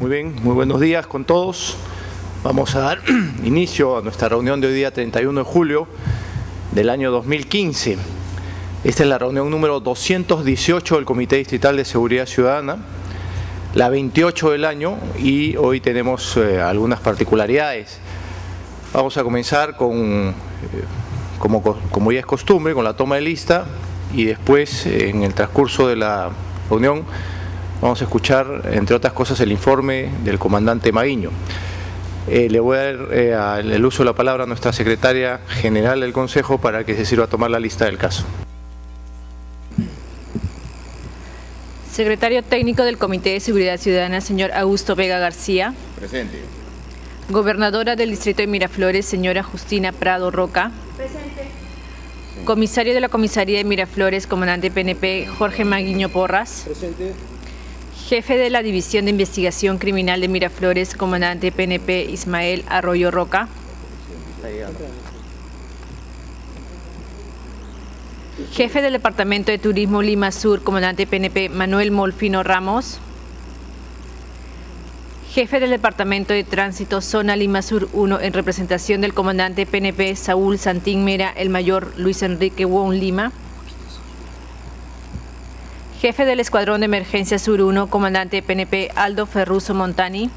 Muy bien, muy buenos días con todos. Vamos a dar inicio a nuestra reunión de hoy día 31 de julio del año 2015. Esta es la reunión número 218 del Comité Distrital de Seguridad Ciudadana, la 28 del año y hoy tenemos eh, algunas particularidades. Vamos a comenzar con, eh, como, como ya es costumbre, con la toma de lista y después en el transcurso de la reunión vamos a escuchar, entre otras cosas, el informe del comandante Maguiño. Eh, le voy a dar eh, el uso de la palabra a nuestra secretaria general del Consejo para que se sirva a tomar la lista del caso. Secretario Técnico del Comité de Seguridad Ciudadana, señor Augusto Vega García. Presente. Gobernadora del Distrito de Miraflores, señora Justina Prado Roca. Comisario de la Comisaría de Miraflores, comandante PNP, Jorge Maguiño Porras. Presente. Jefe de la División de Investigación Criminal de Miraflores, comandante PNP, Ismael Arroyo Roca. Jefe del Departamento de Turismo Lima Sur, comandante PNP, Manuel Molfino Ramos. Jefe del Departamento de Tránsito Zona Lima Sur 1 en representación del comandante PNP Saúl Santín Mera, el mayor Luis Enrique Wong Lima. Jefe del Escuadrón de Emergencia Sur 1, comandante PNP Aldo Ferruso Montani.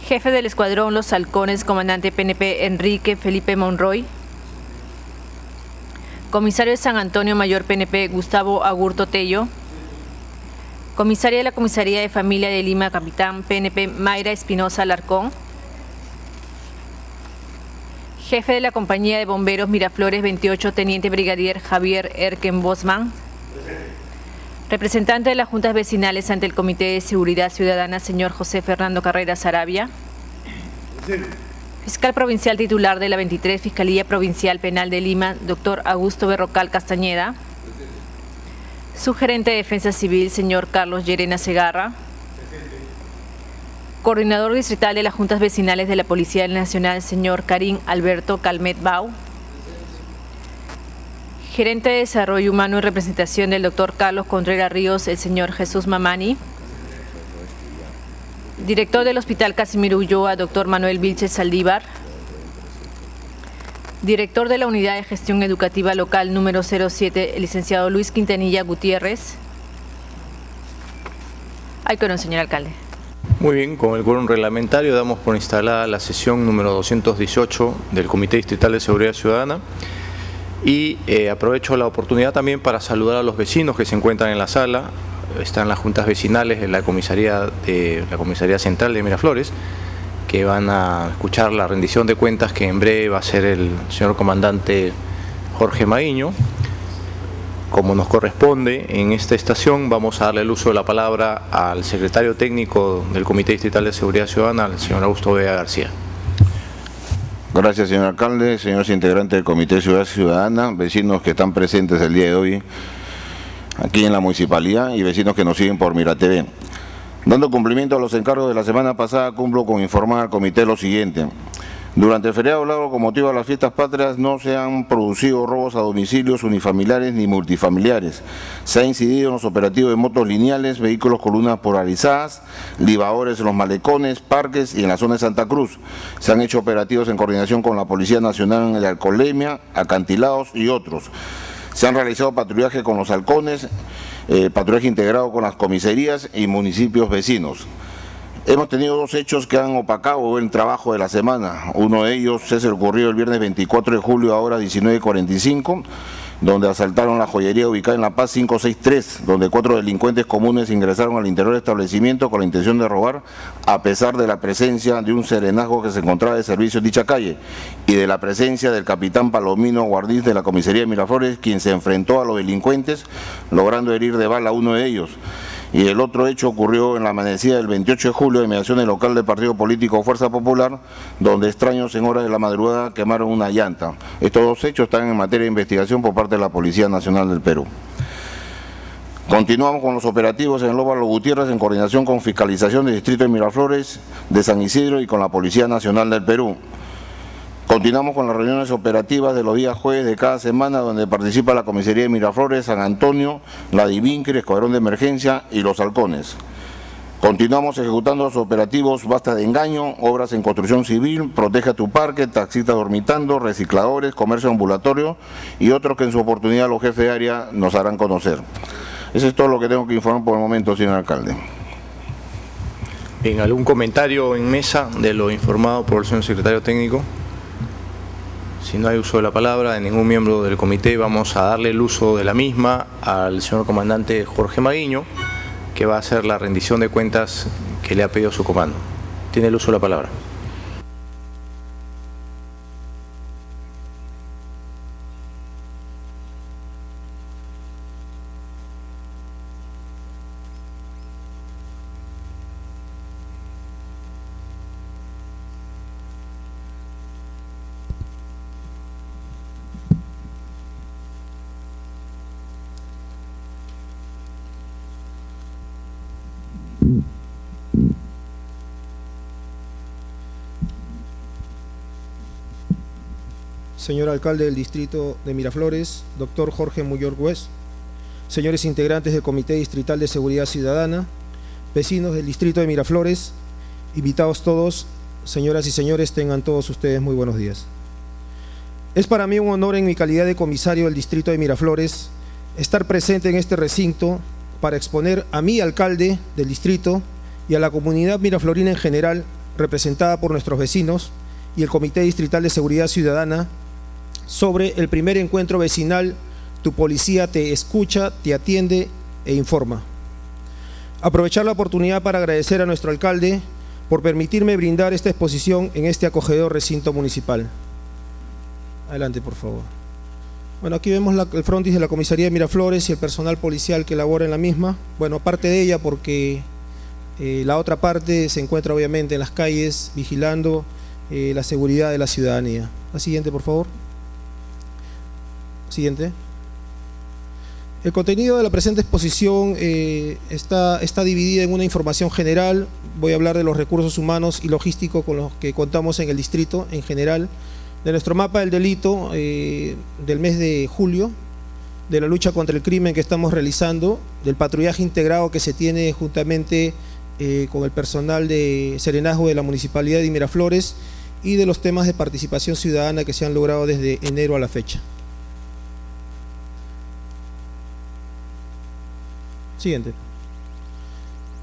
Jefe del Escuadrón Los Halcones, comandante PNP Enrique Felipe Monroy. Comisario de San Antonio Mayor PNP Gustavo Agurto Tello. Comisaria de la Comisaría de Familia de Lima, Capitán PNP Mayra Espinosa Alarcón. Jefe de la Compañía de Bomberos Miraflores 28, Teniente Brigadier Javier Erken Bosman. Representante de las Juntas Vecinales ante el Comité de Seguridad Ciudadana, señor José Fernando Carrera Sarabia. Fiscal Provincial titular de la 23 Fiscalía Provincial Penal de Lima, doctor Augusto Berrocal Castañeda. Sugerente de Defensa Civil, señor Carlos Llerena Segarra. Coordinador distrital de las Juntas Vecinales de la Policía Nacional, señor Karim Alberto Calmet Bau. Gerente de Desarrollo Humano en representación del doctor Carlos Contreras Ríos, el señor Jesús Mamani. Director del Hospital Casimiro Ulloa, doctor Manuel Vilches Saldívar. Director de la Unidad de Gestión Educativa Local número 07, el licenciado Luis Quintanilla Gutiérrez. Hay no, señor alcalde. Muy bien, con el quórum reglamentario damos por instalada la sesión número 218 del Comité Distrital de Seguridad Ciudadana y eh, aprovecho la oportunidad también para saludar a los vecinos que se encuentran en la sala, están las juntas vecinales de la comisaría, de la comisaría central de Miraflores, que van a escuchar la rendición de cuentas que en breve va a ser el señor comandante Jorge Maguiño. Como nos corresponde en esta estación, vamos a darle el uso de la palabra al secretario técnico del Comité Distrital de Seguridad Ciudadana, el señor Augusto Vega García. Gracias, señor alcalde, señores integrantes del Comité Ciudad Ciudadana, vecinos que están presentes el día de hoy aquí en la municipalidad y vecinos que nos siguen por Mira TV. Dando cumplimiento a los encargos de la semana pasada, cumplo con informar al comité lo siguiente. Durante el feriado largo con motivo de las fiestas patrias no se han producido robos a domicilios unifamiliares ni multifamiliares. Se ha incidido en los operativos de motos lineales, vehículos con lunas polarizadas, libadores en los malecones, parques y en la zona de Santa Cruz. Se han hecho operativos en coordinación con la Policía Nacional de Alcolemia, acantilados y otros. Se han realizado patrullaje con los halcones, eh, patrullaje integrado con las comisarías y municipios vecinos. Hemos tenido dos hechos que han opacado el trabajo de la semana. Uno de ellos es el ocurrido el viernes 24 de julio, ahora 19.45, donde asaltaron la joyería ubicada en La Paz 563, donde cuatro delincuentes comunes ingresaron al interior del establecimiento con la intención de robar, a pesar de la presencia de un serenazgo que se encontraba de servicio en dicha calle y de la presencia del capitán Palomino Guardiz de la comisaría de Miraflores, quien se enfrentó a los delincuentes, logrando herir de bala a uno de ellos y el otro hecho ocurrió en la amanecida del 28 de julio en mediación local del partido político Fuerza Popular, donde extraños en horas de la madrugada quemaron una llanta. Estos dos hechos están en materia de investigación por parte de la Policía Nacional del Perú. Continuamos con los operativos en el Óvalo Gutiérrez en coordinación con Fiscalización del Distrito de Miraflores, de San Isidro y con la Policía Nacional del Perú. Continuamos con las reuniones operativas de los días jueves de cada semana donde participa la Comisaría de Miraflores, San Antonio, la Divincre, Escuadrón de Emergencia y los Halcones. Continuamos ejecutando los operativos Basta de Engaño, obras en construcción civil, Protege a tu parque, taxistas dormitando, recicladores, comercio ambulatorio y otros que en su oportunidad los jefes de área nos harán conocer. Eso es todo lo que tengo que informar por el momento, señor alcalde. Bien, ¿algún comentario en mesa de lo informado por el señor secretario técnico? Si no hay uso de la palabra de ningún miembro del comité, vamos a darle el uso de la misma al señor comandante Jorge Maguiño que va a hacer la rendición de cuentas que le ha pedido su comando. Tiene el uso de la palabra. Señor alcalde del distrito de Miraflores, doctor Jorge Muyor West, señores integrantes del Comité Distrital de Seguridad Ciudadana, vecinos del distrito de Miraflores, invitados todos, señoras y señores, tengan todos ustedes muy buenos días. Es para mí un honor en mi calidad de comisario del distrito de Miraflores estar presente en este recinto para exponer a mi alcalde del distrito y a la comunidad miraflorina en general, representada por nuestros vecinos y el Comité Distrital de Seguridad Ciudadana, sobre el primer encuentro vecinal Tu policía te escucha, te atiende e informa. Aprovechar la oportunidad para agradecer a nuestro alcalde por permitirme brindar esta exposición en este acogedor recinto municipal. Adelante, por favor. Bueno, aquí vemos el frontis de la comisaría de Miraflores y el personal policial que labora en la misma. Bueno, parte de ella porque eh, la otra parte se encuentra obviamente en las calles vigilando eh, la seguridad de la ciudadanía. La siguiente, por favor. Siguiente. El contenido de la presente exposición eh, está, está dividida en una información general. Voy a hablar de los recursos humanos y logísticos con los que contamos en el distrito en general, de nuestro mapa del delito eh, del mes de julio, de la lucha contra el crimen que estamos realizando, del patrullaje integrado que se tiene juntamente eh, con el personal de serenazgo de la Municipalidad de Miraflores y de los temas de participación ciudadana que se han logrado desde enero a la fecha. Siguiente.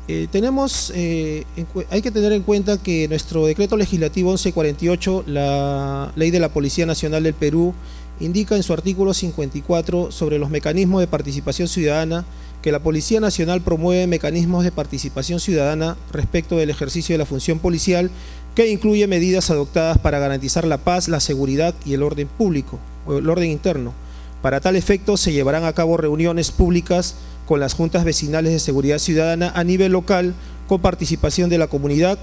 Eh, tenemos, eh, hay que tener en cuenta que nuestro decreto legislativo 1148, la ley de la Policía Nacional del Perú, indica en su artículo 54 sobre los mecanismos de participación ciudadana que la Policía Nacional promueve mecanismos de participación ciudadana respecto del ejercicio de la función policial que incluye medidas adoptadas para garantizar la paz, la seguridad y el orden público, o el orden interno. Para tal efecto se llevarán a cabo reuniones públicas con las juntas vecinales de seguridad ciudadana a nivel local con participación de la comunidad,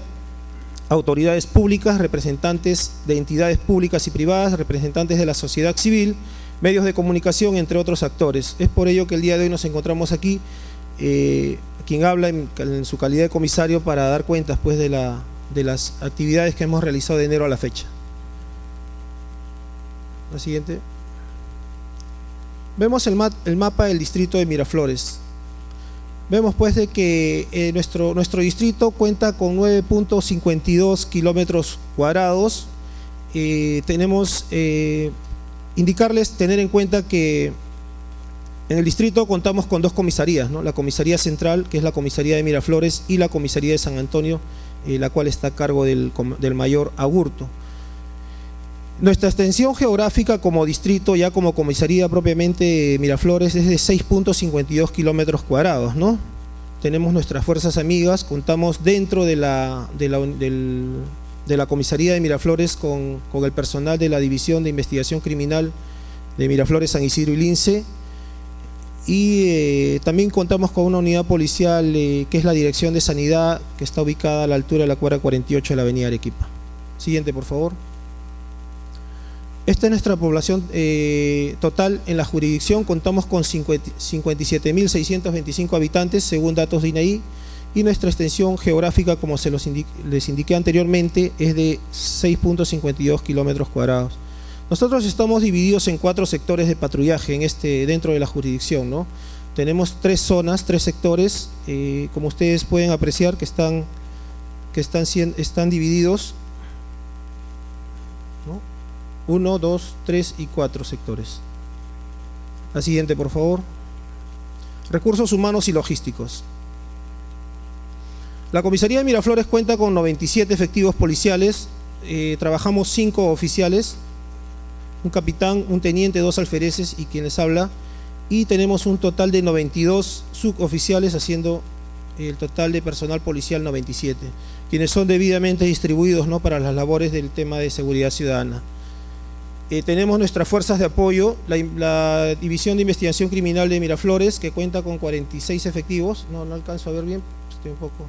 autoridades públicas, representantes de entidades públicas y privadas, representantes de la sociedad civil, medios de comunicación, entre otros actores. Es por ello que el día de hoy nos encontramos aquí, eh, quien habla en, su calidad de comisario para dar cuentas pues, de, la, de las actividades que hemos realizado de enero a la fecha. La siguiente. Vemos el, mapa del distrito de Miraflores. Vemos pues de que eh, nuestro, nuestro distrito cuenta con 9.52 kilómetros cuadrados. Eh, tenemos, eh, indicarles, tener en cuenta que en el distrito contamos con dos comisarías, ¿no? la comisaría central, que es la comisaría de Miraflores, y la comisaría de San Antonio, la cual está a cargo del, del mayor Agurto. Nuestra extensión geográfica como distrito, ya como comisaría propiamente Miraflores, es de 6.52 kilómetros cuadrados, ¿no? Tenemos nuestras fuerzas amigas, contamos dentro de la, comisaría de Miraflores con, el personal de la División de Investigación Criminal de Miraflores, San Isidro y Lince, y eh, también contamos con una unidad policial eh, que es la Dirección de Sanidad, que está ubicada a la altura de la cuadra 48 de la avenida Arequipa. Siguiente, por favor. Esta es nuestra población eh, total en la jurisdicción. Contamos con 57.625 habitantes según datos de INAI y nuestra extensión geográfica, como se los les indiqué anteriormente, es de 6.52 kilómetros cuadrados. Nosotros estamos divididos en cuatro sectores de patrullaje en este, dentro de la jurisdicción. ¿no? Tenemos tres zonas, tres sectores, eh, como ustedes pueden apreciar que están, que están, están divididos. Uno, dos, tres y cuatro sectores. La siguiente, por favor. Recursos humanos y logísticos. La comisaría de Miraflores cuenta con 97 efectivos policiales, eh, trabajamos cinco oficiales, un capitán, un teniente, dos alfereces y quien les habla, y tenemos un total de 92 suboficiales haciendo el total de personal policial 97, quienes son debidamente distribuidos ¿no? para las labores del tema de seguridad ciudadana. Eh, tenemos nuestras fuerzas de apoyo, la, la, División de Investigación Criminal de Miraflores, que cuenta con 46 efectivos, no, no alcanzo a ver bien, estoy un poco...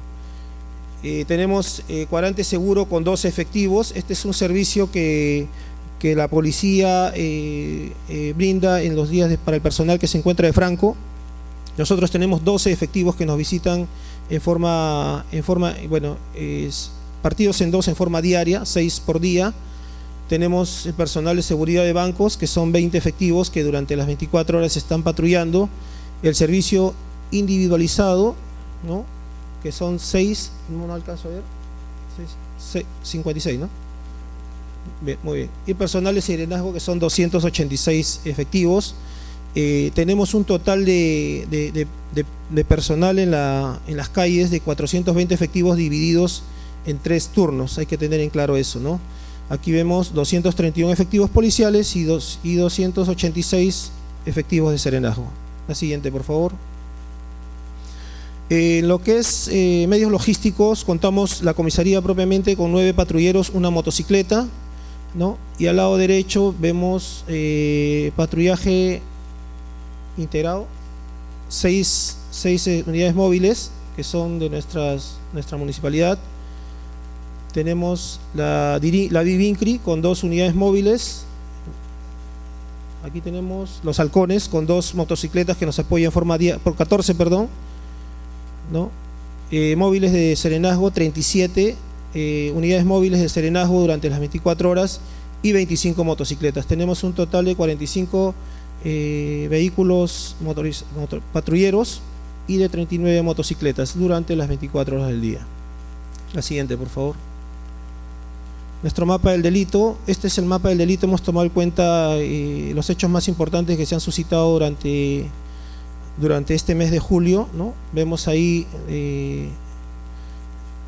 Eh, tenemos eh, cuadrante seguro con dos efectivos. Este es un servicio que, que la policía eh, brinda en los días para el personal que se encuentra de Franco. Nosotros tenemos 12 efectivos que nos visitan en forma, en forma bueno, partidos en dos en forma diaria, seis por día. Tenemos el personal de seguridad de bancos, que son 20 efectivos que durante las 24 horas están patrullando. El servicio individualizado, ¿no? que son 6, no, alcanzo a ver, 56, ¿no? muy bien. Y personal de serenazgo que son 286 efectivos. Eh, tenemos un total de, personal en, la, en las calles de 420 efectivos divididos en tres turnos, hay que tener en claro eso, ¿no? Aquí vemos 231 efectivos policiales y, dos, y 286 efectivos de serenazgo. La siguiente, por favor. En lo que es eh, medios logísticos, contamos la comisaría propiamente con nueve patrulleros, una motocicleta, ¿no? y al lado derecho vemos eh, patrullaje integrado, seis, unidades móviles que son de nuestra municipalidad. Tenemos la, la Vivincri con dos unidades móviles. Aquí tenemos los halcones con dos motocicletas que nos apoyan en forma por 14, perdón. Eh, móviles de serenazgo, 37 eh, unidades móviles de serenazgo durante las 24 horas y 25 motocicletas. Tenemos un total de 45 eh, vehículos patrulleros y de 39 motocicletas durante las 24 horas del día. La siguiente, por favor. Nuestro mapa del delito, este es el mapa del delito, hemos tomado en cuenta los hechos más importantes que se han suscitado durante durante este mes de julio, ¿no? Vemos ahí eh,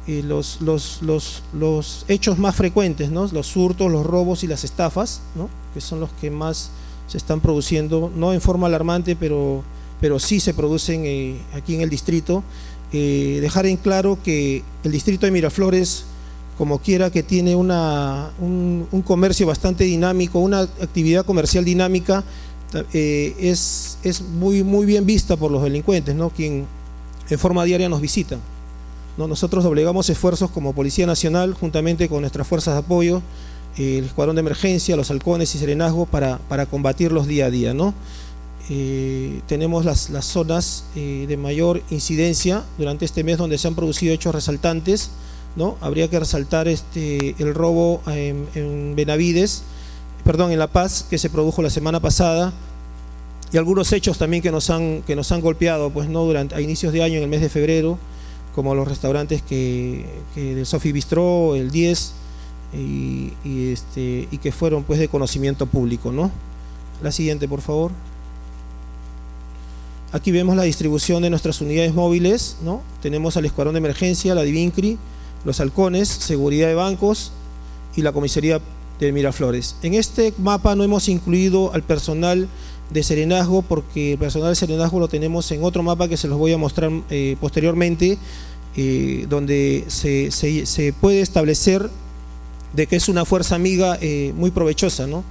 eh, los, los, los, los, hechos más frecuentes, ¿no? Los hurtos, los robos y las estafas, ¿no? Que son los que más se están produciendo, no en forma alarmante, pero, pero sí se producen eh, aquí en el distrito. dejar en claro que el distrito de Miraflores, como quiera que tiene una, un, comercio bastante dinámico, una actividad comercial dinámica, eh, es, es muy, muy bien vista por los delincuentes, ¿no? quien en forma diaria nos visitan. ¿no? Nosotros doblegamos esfuerzos como Policía Nacional, juntamente con nuestras fuerzas de apoyo, el Escuadrón de Emergencia, los halcones y serenazgo, para, para combatirlos día a día. ¿no? Eh, tenemos las, las zonas eh, de mayor incidencia durante este mes donde se han producido hechos resaltantes. Habría que resaltar este, el robo en, en Benavides, perdón, en La Paz, que se produjo la semana pasada, y algunos hechos también que nos han, que nos han golpeado, pues no durante a inicios de año, en el mes de febrero, como los restaurantes que, del Sofi Bistro, el 10, y, este, y que fueron pues de conocimiento público, ¿no? La siguiente, por favor. Aquí vemos la distribución de nuestras unidades móviles, ¿no? Tenemos al Escuadrón de Emergencia, la Divincri, los halcones, seguridad de bancos y la comisaría de Miraflores. En este mapa no hemos incluido al personal de serenazgo porque el personal de serenazgo lo tenemos en otro mapa que se los voy a mostrar eh, posteriormente, eh, donde se, se, puede establecer de que es una fuerza amiga eh, muy provechosa. ¿no?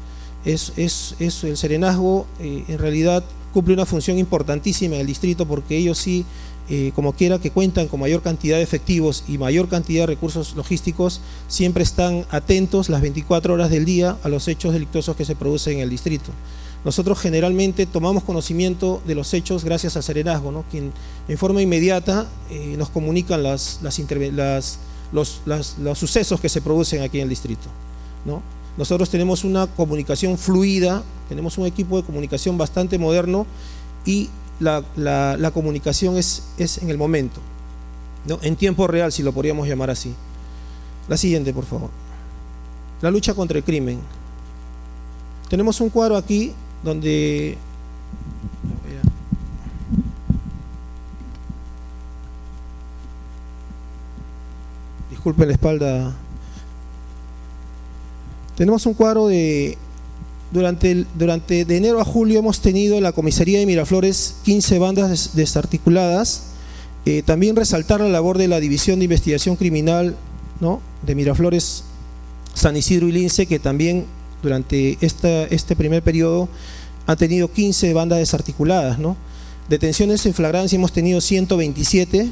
Es, es, es el serenazgo en realidad cumple una función importantísima en el distrito porque ellos sí eh, como quiera que cuentan con mayor cantidad de efectivos y mayor cantidad de recursos logísticos, siempre están atentos las 24 horas del día a los hechos delictuosos que se producen en el distrito. Nosotros generalmente tomamos conocimiento de los hechos gracias al serenazgo, ¿no? quien en forma inmediata eh, nos comunican las, las, los, los, sucesos que se producen aquí en el distrito. ¿no? Nosotros tenemos una comunicación fluida, tenemos un equipo de comunicación bastante moderno y la, comunicación es, es, en el momento, ¿no? en tiempo real, si lo podríamos llamar así. La siguiente, por favor. La lucha contra el crimen. Tenemos un cuadro aquí donde disculpen la espalda. Tenemos un cuadro de durante, durante de enero a julio hemos tenido en la comisaría de Miraflores 15 bandas desarticuladas. Eh, también resaltar la labor de la División de Investigación Criminal ¿no? de Miraflores, San Isidro y Lince, que también durante esta, este primer periodo ha tenido 15 bandas desarticuladas. ¿no? Detenciones en flagrancia hemos tenido 127,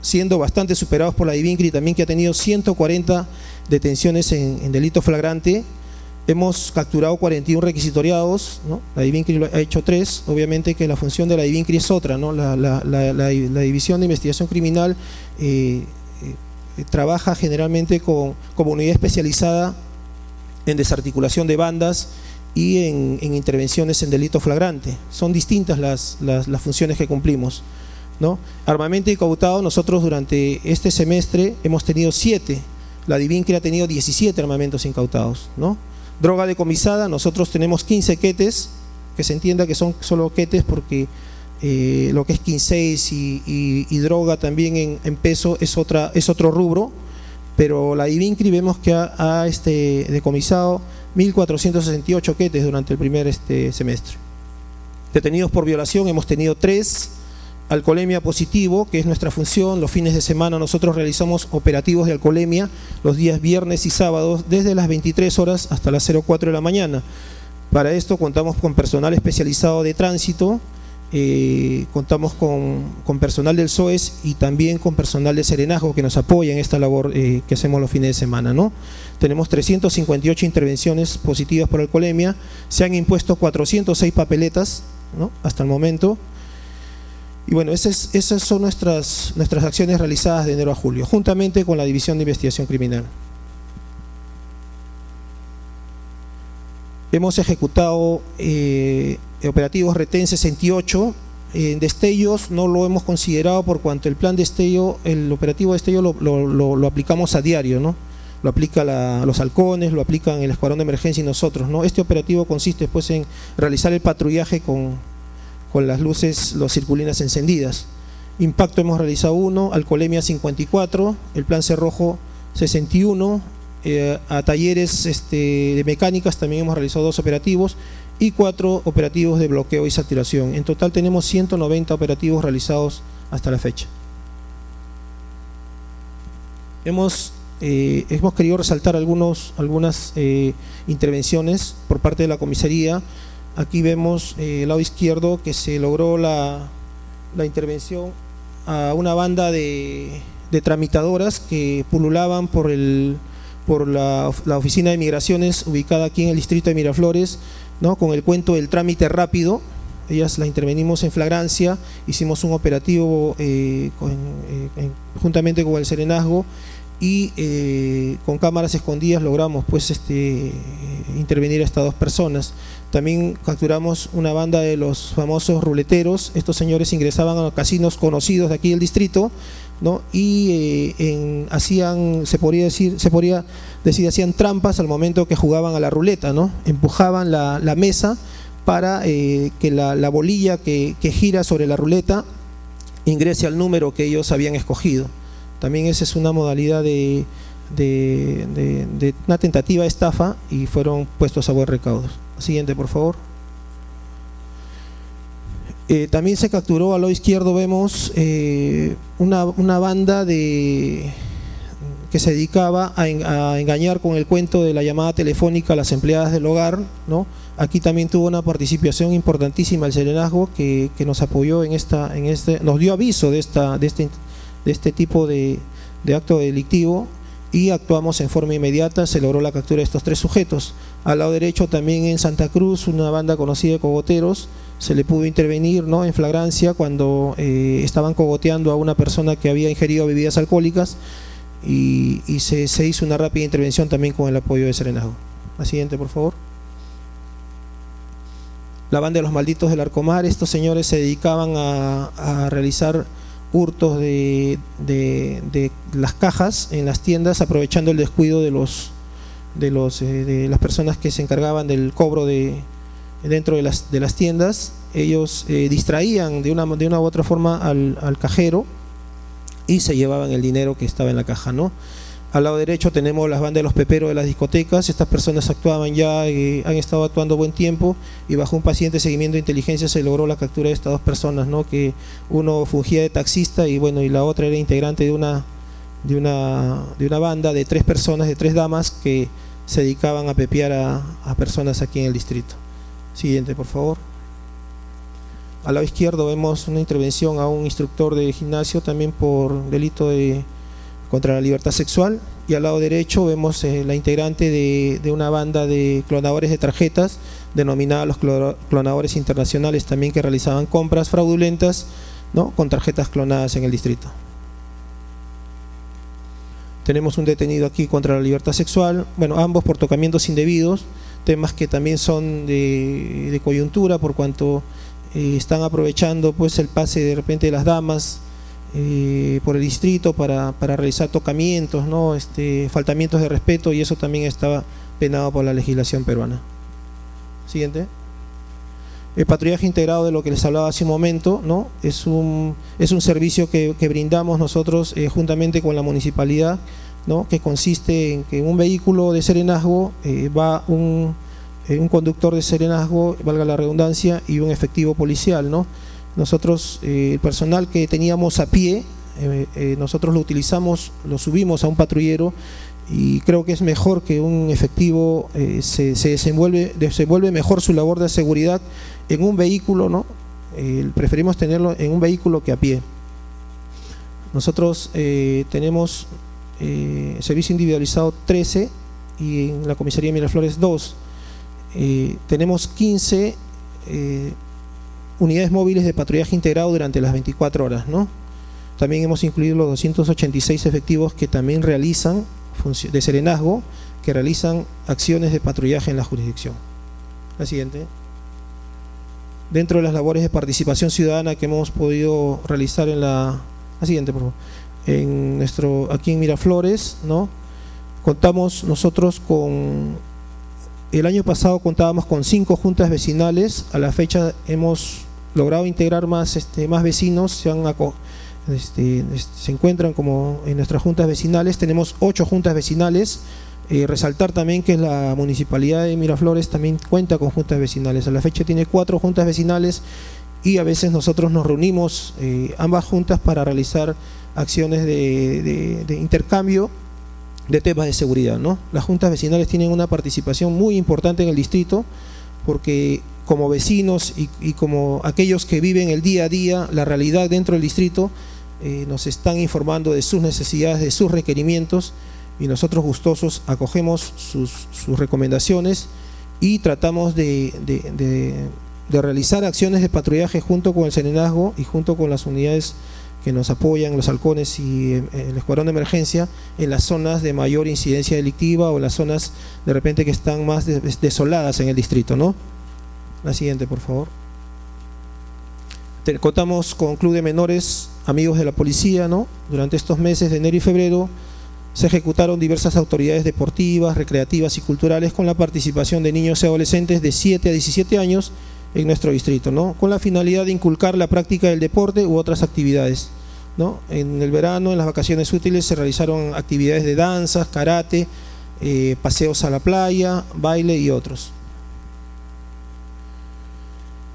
siendo bastante superados por la Divincri también que ha tenido 140 detenciones en, en delito flagrante Hemos capturado 41 requisitoriados, la DIVINCRI ha hecho tres, obviamente que la función de la DIVINCRI es otra, ¿no? la, División de Investigación Criminal eh, eh, trabaja generalmente con comunidad especializada en desarticulación de bandas y en, intervenciones en delito flagrante. Son distintas las, funciones que cumplimos. Armamento incautado, nosotros durante este semestre hemos tenido siete, la DIVINCRI ha tenido 17 armamentos incautados. Droga decomisada, nosotros tenemos 15 quetes, que se entienda que son solo quetes porque eh, lo que es 15 y, y, droga también en, peso es, otra, es otro rubro, pero la IBINCRI vemos que ha, este, decomisado 1.468 quetes durante el primer este, semestre. Detenidos por violación hemos tenido tres, alcoholemia positivo, que es nuestra función. Los fines de semana nosotros realizamos operativos de alcoholemia los días viernes y sábados desde las 23 horas hasta las 04 de la mañana. Para esto contamos con personal especializado de tránsito, eh, contamos con, personal del SOES y también con personal de Serenazgo que nos apoya en esta labor eh, que hacemos los fines de semana. ¿no? Tenemos 358 intervenciones positivas por alcoholemia, se han impuesto 406 papeletas ¿no? hasta el momento, y bueno, esas, son nuestras, nuestras acciones realizadas de enero a julio, juntamente con la División de Investigación Criminal. Hemos ejecutado eh, operativos RETEN 68, en destellos no lo hemos considerado por cuanto el plan de destello, el operativo de destello lo, aplicamos a diario, ¿no? Lo aplica los halcones, lo aplican el escuadrón de emergencia y nosotros, ¿no? Este operativo consiste pues en realizar el patrullaje con, con las luces, los circulinas encendidas. Impacto hemos realizado uno, alcoholemia 54, el plan cerrojo 61, eh, a talleres este, de mecánicas también hemos realizado dos operativos y cuatro operativos de bloqueo y saturación. En total tenemos 190 operativos realizados hasta la fecha. Hemos, eh, hemos querido resaltar algunas eh, intervenciones por parte de la comisaría Aquí vemos eh, el lado izquierdo que se logró la, intervención a una banda de, tramitadoras que pululaban por, el, por la, oficina de migraciones ubicada aquí en el distrito de Miraflores, ¿no? con el cuento del trámite rápido. Ellas la intervenimos en flagrancia, hicimos un operativo eh, eh, juntamente con el Serenazgo y con cámaras escondidas logramos pues este intervenir a estas dos personas. También capturamos una banda de los famosos ruleteros. Estos señores ingresaban a casinos conocidos de aquí del distrito. Y eh, hacían, se podría decir, se podría decir, hacían trampas al momento que jugaban a la ruleta, ¿no? Empujaban la, mesa para eh, que la, bolilla que, gira sobre la ruleta ingrese al número que ellos habían escogido. También esa es una modalidad de, de una tentativa de estafa y fueron puestos a buen recaudos. Siguiente, por favor. Eh, también se capturó a lo izquierdo, vemos eh, una, banda de que se dedicaba a, engañar con el cuento de la llamada telefónica a las empleadas del hogar. ¿no? Aquí también tuvo una participación importantísima el Serenazgo que, nos apoyó en esta, en este, nos dio aviso de, esta, de, este, de este tipo de, de acto delictivo y actuamos en forma inmediata, se logró la captura de estos tres sujetos. Al lado derecho también en Santa Cruz, una banda conocida de cogoteros, se le pudo intervenir ¿no? en flagrancia cuando eh, estaban cogoteando a una persona que había ingerido bebidas alcohólicas y, se, hizo una rápida intervención también con el apoyo de Serenazgo. La siguiente, por favor. la banda de los malditos del Arcomar. Estos señores se dedicaban a, realizar hurtos de, las cajas en las tiendas, aprovechando el descuido de los de los eh, de las personas que se encargaban del cobro de dentro de las, de las tiendas. Ellos eh, distraían de una, de una u otra forma al, al cajero y se llevaban el dinero que estaba en la caja, ¿no? Al lado derecho tenemos las bandas de los peperos de las discotecas. Estas personas actuaban ya, y han estado actuando buen tiempo y bajo un paciente seguimiento de inteligencia se logró la captura de estas dos personas, ¿no? que uno fungía de taxista y bueno y la otra era integrante de una de una de una banda de tres personas, de tres damas que se dedicaban a pepear a, a personas aquí en el distrito. Siguiente, por favor. Al lado izquierdo vemos una intervención a un instructor de gimnasio también por delito de contra la libertad sexual y al lado derecho vemos eh, la integrante de, una banda de clonadores de tarjetas denominada los clonadores internacionales también que realizaban compras fraudulentas ¿no? con tarjetas clonadas en el distrito. Tenemos un detenido aquí contra la libertad sexual, bueno, ambos por tocamientos indebidos, temas que también son de, coyuntura por cuanto eh, están aprovechando pues el pase de repente de las damas eh, por el distrito para, realizar tocamientos, ¿no? este, faltamientos de respeto y eso también estaba penado por la legislación peruana. Siguiente. El patrullaje integrado de lo que les hablaba hace un momento, ¿no? es, un, es un servicio que, brindamos nosotros eh, juntamente con la municipalidad, ¿no? que consiste en que un vehículo de serenazgo eh, va un, un conductor de serenazgo, valga la redundancia, y un efectivo policial, ¿no? Nosotros, eh, el personal que teníamos a pie, eh, eh, nosotros lo utilizamos, lo subimos a un patrullero y creo que es mejor que un efectivo se, desenvuelve, desenvuelve mejor su labor de seguridad en un vehículo, ¿no? preferimos tenerlo en un vehículo que a pie. Nosotros tenemos servicio individualizado 13 y en la comisaría de Miraflores 2. tenemos 15 unidades móviles de patrullaje integrado durante las 24 horas. ¿no? También hemos incluido los 286 efectivos que también realizan, de serenazgo, que realizan acciones de patrullaje en la jurisdicción. La siguiente. Dentro de las labores de participación ciudadana que hemos podido realizar en la... La siguiente, por favor. En nuestro, aquí en Miraflores, ¿no? Contamos nosotros con el año pasado contábamos con cinco juntas vecinales, a la fecha hemos logrado integrar más, este, más vecinos, se, han, este, se encuentran como en nuestras juntas vecinales, tenemos ocho juntas vecinales, eh, resaltar también que la municipalidad de Miraflores también cuenta con juntas vecinales, a la fecha tiene cuatro juntas vecinales y a veces nosotros nos reunimos eh, ambas juntas para realizar acciones de, de, intercambio de temas de seguridad. ¿no? Las juntas vecinales tienen una participación muy importante en el distrito porque como vecinos y, como aquellos que viven el día a día, la realidad dentro del distrito, eh, nos están informando de sus necesidades, de sus requerimientos y nosotros gustosos acogemos sus, recomendaciones y tratamos de, realizar acciones de patrullaje junto con el Serenazgo y junto con las unidades que nos apoyan, los halcones y eh, el escuadrón de emergencia en las zonas de mayor incidencia delictiva o las zonas de repente que están más desoladas en el distrito, ¿no? La siguiente, por favor. Contamos con Club de Menores, amigos de la policía, ¿no? Durante estos meses de enero y febrero se ejecutaron diversas autoridades deportivas, recreativas y culturales con la participación de niños y adolescentes de 7 a 17 años en nuestro distrito, ¿no? Con la finalidad de inculcar la práctica del deporte u otras actividades, ¿no? En el verano, en las vacaciones útiles, se realizaron actividades de danzas, karate, eh, paseos a la playa, baile y otros.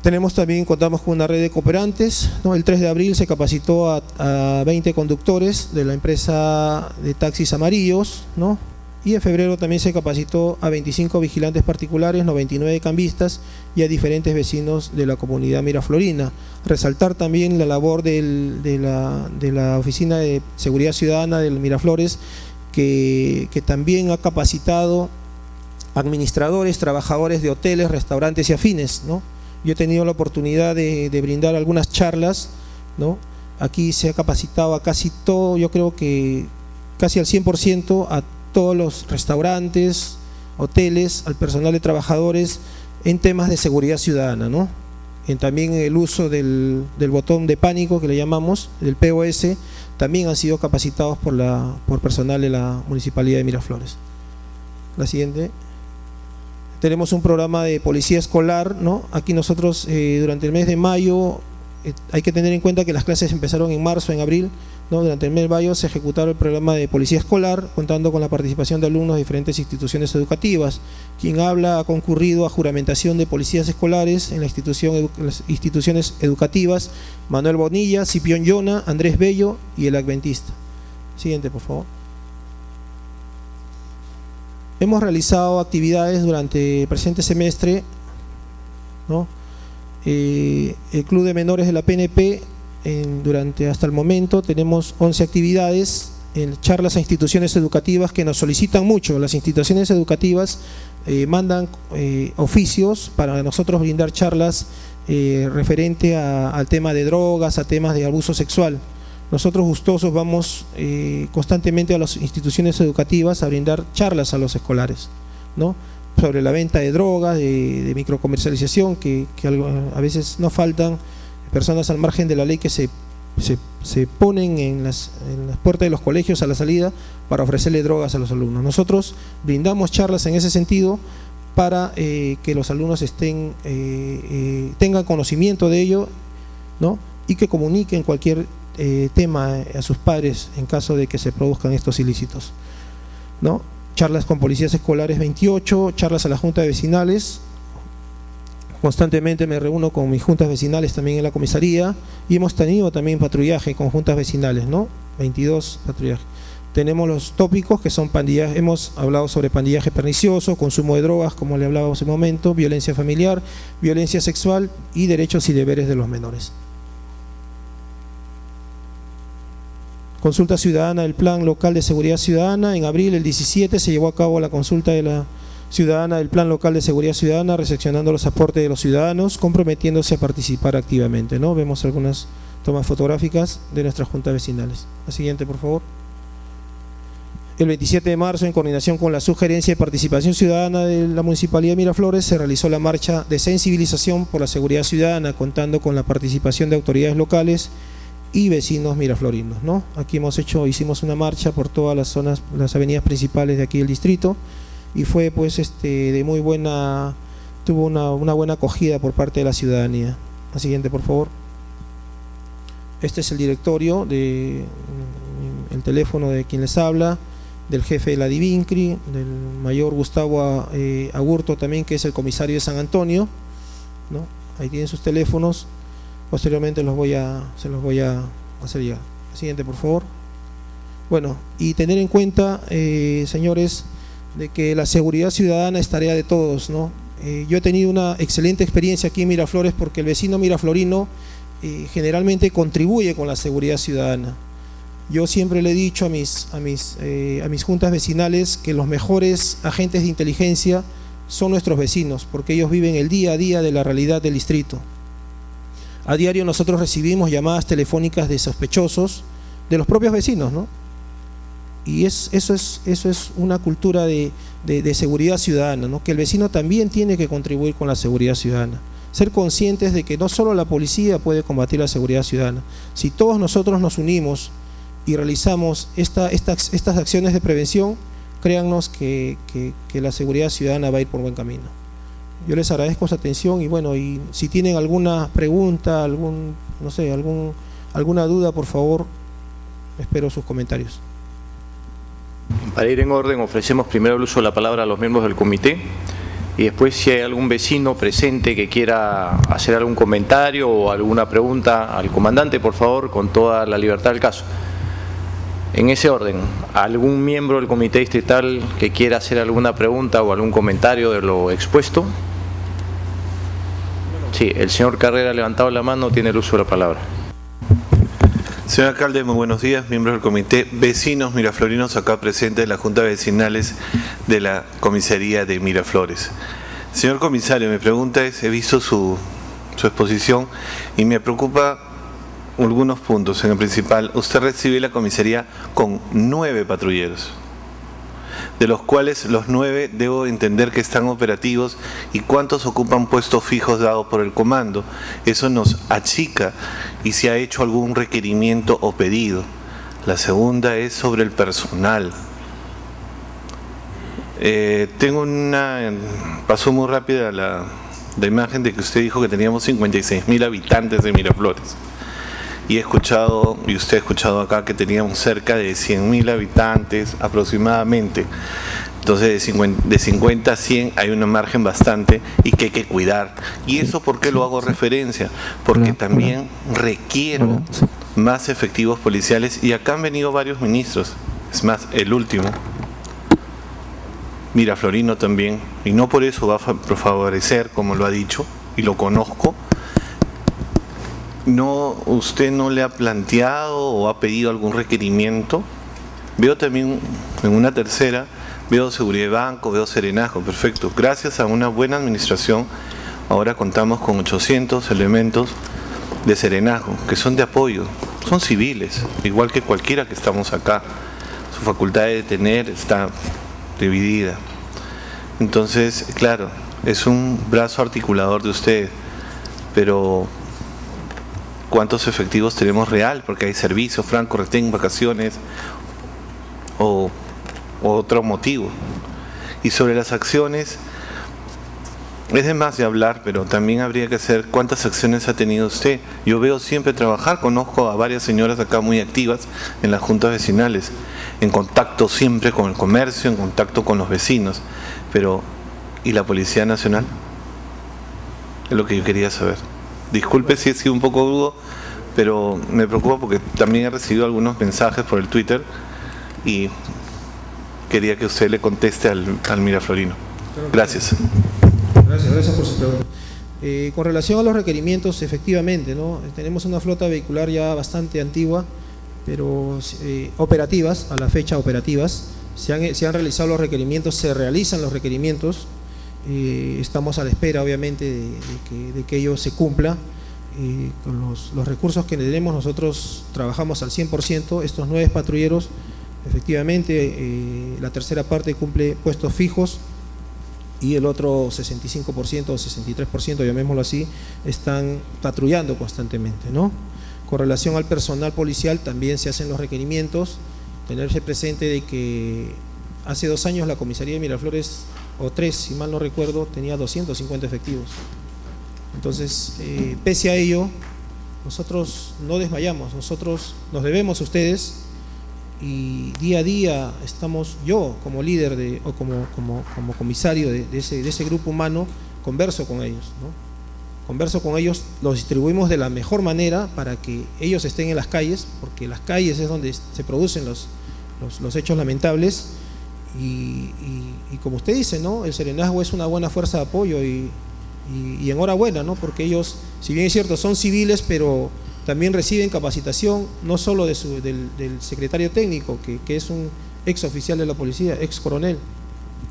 Tenemos también, contamos con una red de cooperantes. El 3 de abril se capacitó a, 20 conductores de la empresa de taxis amarillos. ¿no? Y en febrero también se capacitó a 25 vigilantes particulares, 99 cambistas y a diferentes vecinos de la comunidad miraflorina. Resaltar también la labor de, la, Oficina de Seguridad Ciudadana del Miraflores, que, que también ha capacitado administradores, trabajadores de hoteles, restaurantes y afines. ¿no? Yo he tenido la oportunidad de, brindar algunas charlas, ¿no? Aquí se ha capacitado a casi todo, yo creo que casi al 100% a todos los restaurantes, hoteles, al personal de trabajadores en temas de seguridad ciudadana, ¿no? En también el uso del, botón de pánico que le llamamos, del POS, también han sido capacitados por, la, por personal de la Municipalidad de Miraflores. La siguiente. Tenemos un programa de policía escolar, ¿no? Aquí nosotros eh, durante el mes de mayo, eh, hay que tener en cuenta que las clases empezaron en marzo, en abril, durante el mes de mayo se ejecutaron el programa de policía escolar, contando con la participación de alumnos de diferentes instituciones educativas. Quien habla ha concurrido a juramentación de policías escolares en, las instituciones educativas Manuel Bonilla, Cipión Yona, Andrés Bello y el Adventista. Siguiente, por favor. Hemos realizado actividades durante el presente semestre. Eh, el Club de Menores de la PNP durante hasta el momento tenemos 11 actividades en charlas a instituciones educativas que nos solicitan mucho. Las instituciones educativas eh, mandan eh, oficios para nosotros brindar charlas eh, referente al tema de drogas, a temas de abuso sexual. Nosotros gustosos vamos constantemente a las instituciones educativas a brindar charlas a los escolares, ¿no? sobre la venta de drogas, de, microcomercialización, que, a veces no faltan personas al margen de la ley que se, se, ponen en las, en las, puertas de los colegios a la salida para ofrecerle drogas a los alumnos. Nosotros brindamos charlas en ese sentido para eh, que los alumnos estén, eh, eh, tengan conocimiento de ello ¿no? y que comuniquen cualquier tema a sus padres en caso de que se produzcan estos ilícitos. ¿no? Charlas con policías escolares 28, charlas a la Junta de Vecinales, Constantemente me reúno con mis juntas vecinales también en la comisaría y hemos tenido también patrullaje con juntas vecinales, ¿no? 22 patrullajes. Tenemos los tópicos que son pandillas, hemos hablado sobre pandillaje pernicioso, consumo de drogas, como le hablaba hace un momento, violencia familiar, violencia sexual y derechos y deberes de los menores. Consulta ciudadana del Plan Local de Seguridad Ciudadana. En abril, el 17, se llevó a cabo la consulta de la ciudadana del Plan Local de Seguridad Ciudadana, recepcionando los aportes de los ciudadanos, comprometiéndose a participar activamente. ¿no? Vemos algunas tomas fotográficas de nuestras juntas vecinales. La siguiente, por favor. El 27 de marzo, en coordinación con la Sugerencia de Participación Ciudadana de la Municipalidad de Miraflores, se realizó la marcha de sensibilización por la seguridad ciudadana, contando con la participación de autoridades locales y vecinos miraflorinos. ¿no? Aquí hemos hecho, hicimos una marcha por todas las zonas, las avenidas principales de aquí del distrito, y fue pues este de muy buena tuvo una, una, buena acogida por parte de la ciudadanía. La siguiente, por favor. Este es el directorio de el teléfono de quien les habla, del jefe de la Divincri, del mayor Gustavo eh, Agurto también, que es el comisario de San Antonio. ¿no? Ahí tienen sus teléfonos. Posteriormente los voy a, se los voy a hacer ya. siguiente, por favor. Bueno, y tener en cuenta, eh, señores, de que la seguridad ciudadana es tarea de todos. ¿no? Eh, yo he tenido una excelente experiencia aquí en Miraflores porque el vecino miraflorino eh, generalmente contribuye con la seguridad ciudadana. Yo siempre le he dicho a mis, a, mis, a mis juntas vecinales que los mejores agentes de inteligencia son nuestros vecinos, porque ellos viven el día a día de la realidad del distrito. A diario nosotros recibimos llamadas telefónicas de sospechosos de los propios vecinos, ¿no? y es, eso, es, eso es una cultura de, seguridad ciudadana, ¿no? que el vecino también tiene que contribuir con la seguridad ciudadana. Ser conscientes de que no solo la policía puede combatir la seguridad ciudadana, si todos nosotros nos unimos y realizamos esta, estas acciones de prevención, créannos que, que, la seguridad ciudadana va a ir por buen camino. Yo les agradezco su atención y bueno, y si tienen alguna pregunta, algún, no sé, algún, alguna duda, por favor, espero sus comentarios. Para ir en orden, ofrecemos primero el uso de la palabra a los miembros del comité y después si hay algún vecino presente que quiera hacer algún comentario o alguna pregunta al comandante, por favor, con toda la libertad del caso. En ese orden, ¿algún miembro del comité distrital que quiera hacer alguna pregunta o algún comentario de lo expuesto? Sí, el señor Carrera ha levantado la mano, tiene el uso de la palabra. Señor alcalde, muy buenos días, miembros del comité, vecinos miraflorinos acá presentes en la Junta de Vecinales de la Comisaría de Miraflores. Señor comisario, mi pregunta es, he visto su, exposición y me preocupa algunos puntos. En el principal, usted recibe la comisaría con nueve patrulleros. De los cuales los nueve debo entender que están operativos y cuántos ocupan puestos fijos dados por el comando. Eso nos achica y si ha hecho algún requerimiento o pedido. La segunda es sobre el personal. Eh, tengo una... pasó muy rápida la, la imagen de que usted dijo que teníamos 56 mil habitantes de Miraflores y he escuchado, y usted ha escuchado acá, que teníamos cerca de 100.000 habitantes aproximadamente. Entonces de 50, de 50 a 100 hay una margen bastante y que hay que cuidar. ¿Y eso por qué lo hago referencia? Porque también requiero más efectivos policiales y acá han venido varios ministros. Es más, el último, Mira Florino también, y no por eso va a favorecer, como lo ha dicho, y lo conozco, no, ¿usted no le ha planteado o ha pedido algún requerimiento? Veo también en una tercera, veo seguridad de banco, veo serenazgo, perfecto. Gracias a una buena administración, ahora contamos con 800 elementos de serenazgo, que son de apoyo, son civiles, igual que cualquiera que estamos acá. Su facultad de detener está dividida. Entonces, claro, es un brazo articulador de usted, pero cuántos efectivos tenemos real, porque hay servicios, franco, retén, vacaciones o, otro motivo. Y sobre las acciones, es de más de hablar, pero también habría que hacer cuántas acciones ha tenido usted. Yo veo siempre trabajar, conozco a varias señoras acá muy activas en las juntas vecinales, en contacto siempre con el comercio, en contacto con los vecinos. Pero, ¿y la Policía Nacional? Es lo que yo quería saber. Disculpe si he sido un poco dudo, pero me preocupa porque también he recibido algunos mensajes por el Twitter y quería que usted le conteste al, al Miraflorino. Gracias. Gracias, gracias por su pregunta. Eh, con relación a los requerimientos, efectivamente, ¿no? tenemos una flota vehicular ya bastante antigua, pero eh, operativas, a la fecha operativas, se han, se han, realizado los requerimientos, se realizan los requerimientos, eh, estamos a la espera obviamente de, de, que, de que, ello se cumpla. Eh, con los, los, recursos que tenemos nosotros trabajamos al 100%, estos nueve patrulleros, efectivamente eh, la tercera parte cumple puestos fijos y el otro 65% o 63%, llamémoslo así, están patrullando constantemente. ¿no? Con relación al personal policial también se hacen los requerimientos, tenerse presente de que hace dos años la comisaría de Miraflores o tres, si mal no recuerdo, tenía 250 efectivos. Entonces, eh, pese a ello, nosotros no desmayamos, nosotros nos debemos a ustedes y día a día estamos, yo como líder de, o como, como, como comisario de, de, ese, de, ese, grupo humano, converso con ellos. ¿no? Converso con ellos, los distribuimos de la mejor manera para que ellos estén en las calles, porque las calles es donde se producen los, los, los hechos lamentables y, como usted dice, ¿no? el serenazgo es una buena fuerza de apoyo y, enhorabuena, ¿no? porque ellos, si bien es cierto, son civiles, pero también reciben capacitación no solo de su, del, del, secretario técnico, que, que, es un ex oficial de la policía, ex coronel,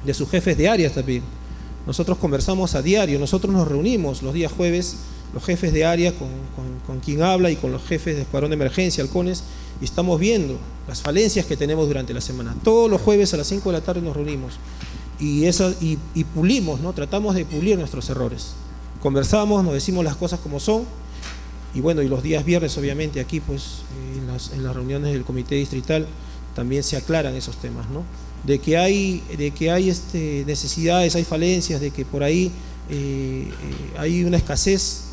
de sus jefes de áreas también. Nosotros conversamos a diario, nosotros nos reunimos los días jueves, los jefes de área con, con, con quien habla y con los jefes de escuadrón de emergencia, halcones, y estamos viendo las falencias que tenemos durante la semana. Todos los jueves a las 5 de la tarde nos reunimos y, esa, y, pulimos, ¿no? tratamos de pulir nuestros errores. Conversamos, nos decimos las cosas como son y bueno, y los días viernes obviamente aquí pues en, las, reuniones del comité distrital también se aclaran esos temas, ¿no? De que hay, de que hay este, necesidades, hay falencias, de que por ahí eh, eh, hay una escasez,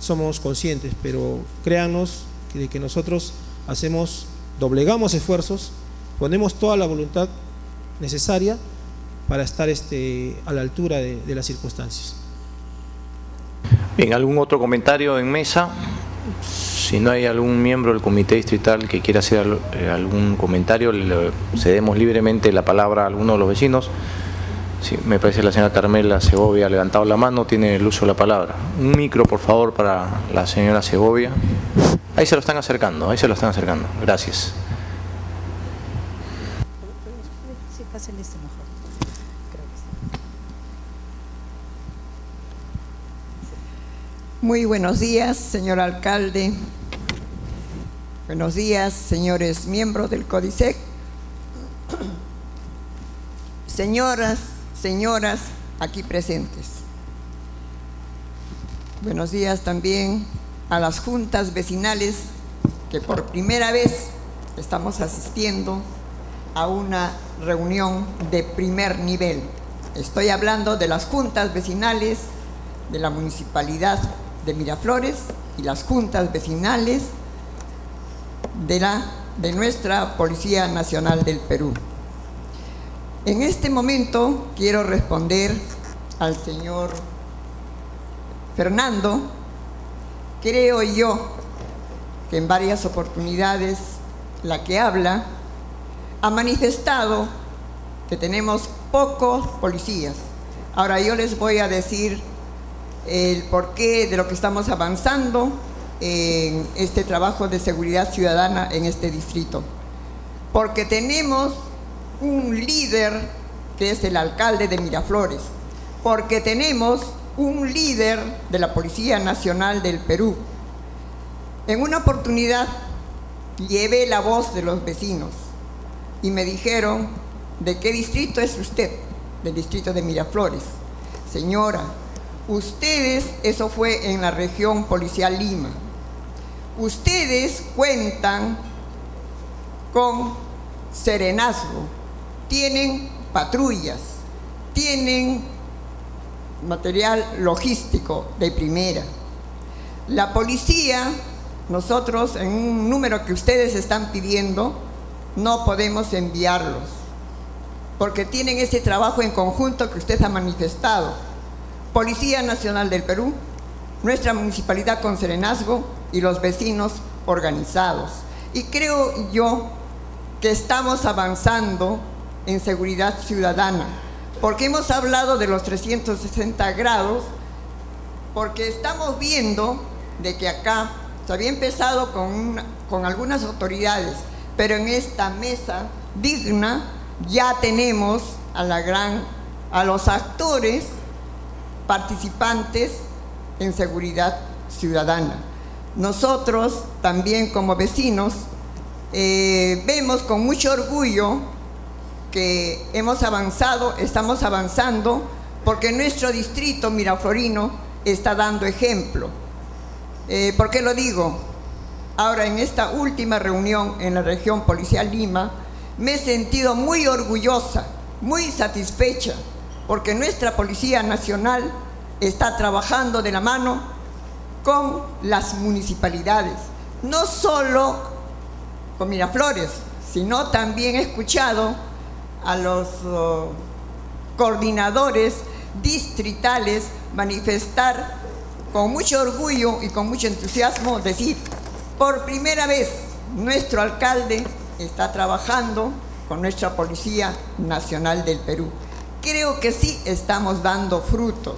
somos conscientes, pero créanos de que nosotros hacemos, doblegamos esfuerzos, ponemos toda la voluntad necesaria para estar este, a la altura de, las circunstancias. Bien, ¿algún otro comentario en mesa? Si no hay algún miembro del comité distrital que quiera hacer eh, algún comentario, le cedemos libremente la palabra a alguno de los vecinos. Sí, me parece que la señora Carmela Segovia ha levantado la mano, tiene el uso de la palabra. Un micro, por favor, para la señora Segovia. Ahí se lo están acercando, ahí se lo están acercando. Gracias. Muy buenos días, señor alcalde. Buenos días, señores miembros del CODICEC. señoras, señoras aquí presentes. Buenos días también a las juntas vecinales que por primera vez estamos asistiendo a una reunión de primer nivel. Estoy hablando de las juntas vecinales de la municipalidad de Miraflores y las juntas vecinales de, la, de nuestra Policía Nacional del Perú. En este momento quiero responder al señor Fernando. Creo yo que en varias oportunidades la que habla ha manifestado que tenemos pocos policías. Ahora yo les voy a decir el porqué de lo que estamos avanzando en este trabajo de seguridad ciudadana en este distrito. Porque tenemos un líder que es el alcalde de Miraflores, porque tenemos un líder de la Policía Nacional del Perú. En una oportunidad llevé la voz de los vecinos y me dijeron, ¿de qué distrito es usted? Del distrito de Miraflores. Señora, ustedes, eso fue en la región policial Lima, ustedes cuentan con serenazgo, tienen patrullas, tienen material logístico de primera. La policía, nosotros en un número que ustedes están pidiendo, no podemos enviarlos, porque tienen ese trabajo en conjunto que usted ha manifestado. Policía Nacional del Perú, nuestra municipalidad con serenazgo y los vecinos organizados. Y creo yo que estamos avanzando en seguridad ciudadana, porque hemos hablado de los 360 grados, porque estamos viendo de que acá se había empezado con, con algunas autoridades, pero en esta mesa digna ya tenemos a la gran, a los actores participantes en seguridad ciudadana. Nosotros también como vecinos eh, vemos con mucho orgullo que hemos avanzado, estamos avanzando, porque nuestro distrito miraflorino está dando ejemplo. Eh, ¿Por qué lo digo? Ahora, en esta última reunión en la región policial Lima, me he sentido muy orgullosa, muy satisfecha, porque nuestra Policía Nacional está trabajando de la mano con las municipalidades, no solo con Miraflores, sino también he escuchado a los oh, coordinadores distritales manifestar con mucho orgullo y con mucho entusiasmo, decir, por primera vez nuestro alcalde está trabajando con nuestra Policía Nacional del Perú. Creo que sí estamos dando frutos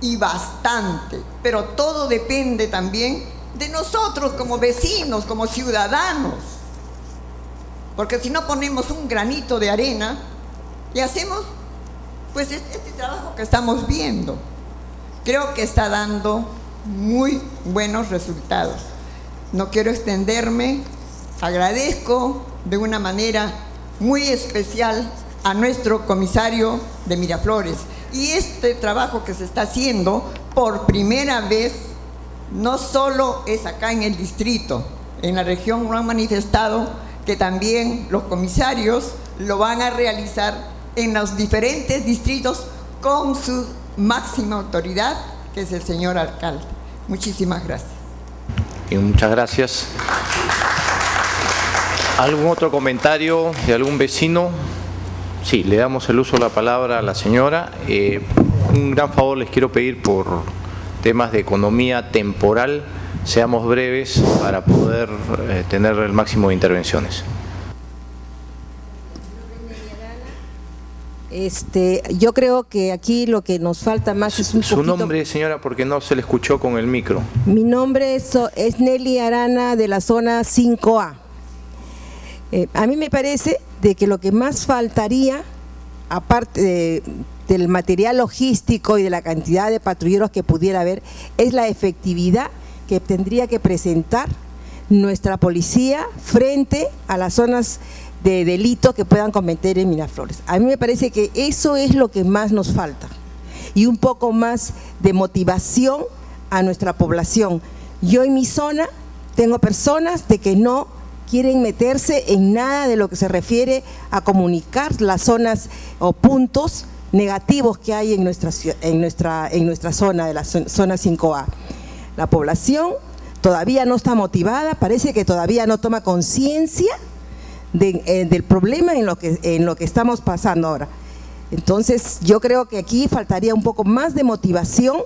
y bastante, pero todo depende también de nosotros como vecinos, como ciudadanos. Porque si no ponemos un granito de arena y hacemos pues este trabajo que estamos viendo, creo que está dando muy buenos resultados. No quiero extenderme, agradezco de una manera muy especial a nuestro comisario de Miraflores. Y este trabajo que se está haciendo por primera vez no solo es acá en el distrito, en la región lo han manifestado que también los comisarios lo van a realizar en los diferentes distritos con su máxima autoridad, que es el señor alcalde. Muchísimas gracias. Y muchas gracias. ¿Algún otro comentario de algún vecino? Sí, le damos el uso de la palabra a la señora. Eh, un gran favor les quiero pedir por temas de economía temporal, seamos breves para poder eh, tener el máximo de intervenciones. Este, yo creo que aquí lo que nos falta más es un Su nombre, señora, porque no se le escuchó con el micro. Mi nombre es, es Nelly Arana de la zona 5A. Eh, a mí me parece de que lo que más faltaría, aparte del material logístico y de la cantidad de patrulleros que pudiera haber, es la efectividad que tendría que presentar nuestra policía frente a las zonas de delitos que puedan cometer en Miraflores. A mí me parece que eso es lo que más nos falta y un poco más de motivación a nuestra población. Yo en mi zona tengo personas de que no quieren meterse en nada de lo que se refiere a comunicar las zonas o puntos negativos que hay en nuestra, en nuestra, en nuestra zona, de la zona 5A. La población todavía no está motivada, parece que todavía no toma conciencia eh, del problema en lo, que, en lo que estamos pasando ahora. Entonces, yo creo que aquí faltaría un poco más de motivación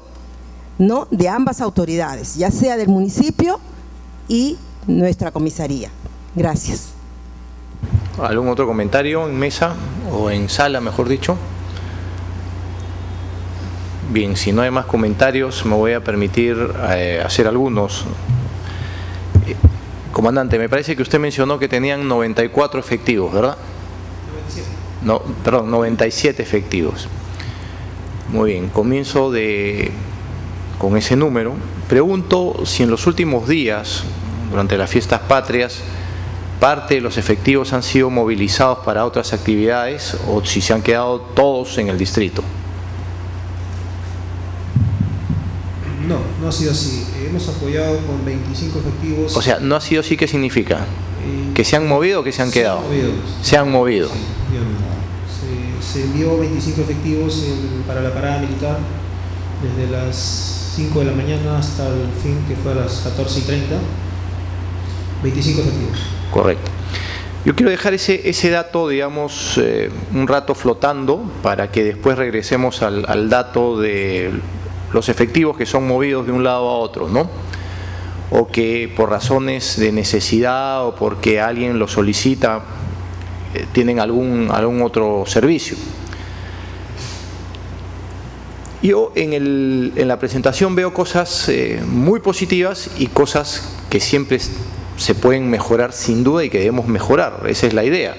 ¿no? de ambas autoridades, ya sea del municipio y nuestra comisaría. Gracias. ¿Algún otro comentario en mesa o en sala, mejor dicho? Bien, si no hay más comentarios, me voy a permitir eh, hacer algunos. Eh, comandante, me parece que usted mencionó que tenían 94 efectivos, ¿verdad? 97. No, perdón, 97 efectivos. Muy bien, comienzo de, con ese número. Pregunto si en los últimos días, durante las fiestas patrias, parte de los efectivos han sido movilizados para otras actividades o si se han quedado todos en el distrito. No, no ha sido así. Hemos apoyado con 25 efectivos. O sea, ¿no ha sido así qué significa? Eh, ¿Que se han movido o que se han quedado? Se han movido. se, envió 25 efectivos para la parada militar desde las 5 de la mañana hasta el fin, que fue a las 14 y 30. 25 efectivos. Correcto. Yo quiero dejar ese, ese dato, digamos, eh, un rato flotando para que después regresemos al, al dato de los efectivos que son movidos de un lado a otro, ¿no? O que por razones de necesidad o porque alguien lo solicita, eh, tienen algún, algún otro servicio. Yo en, el, en la presentación veo cosas eh, muy positivas y cosas que siempre se pueden mejorar sin duda y que debemos mejorar, esa es la idea.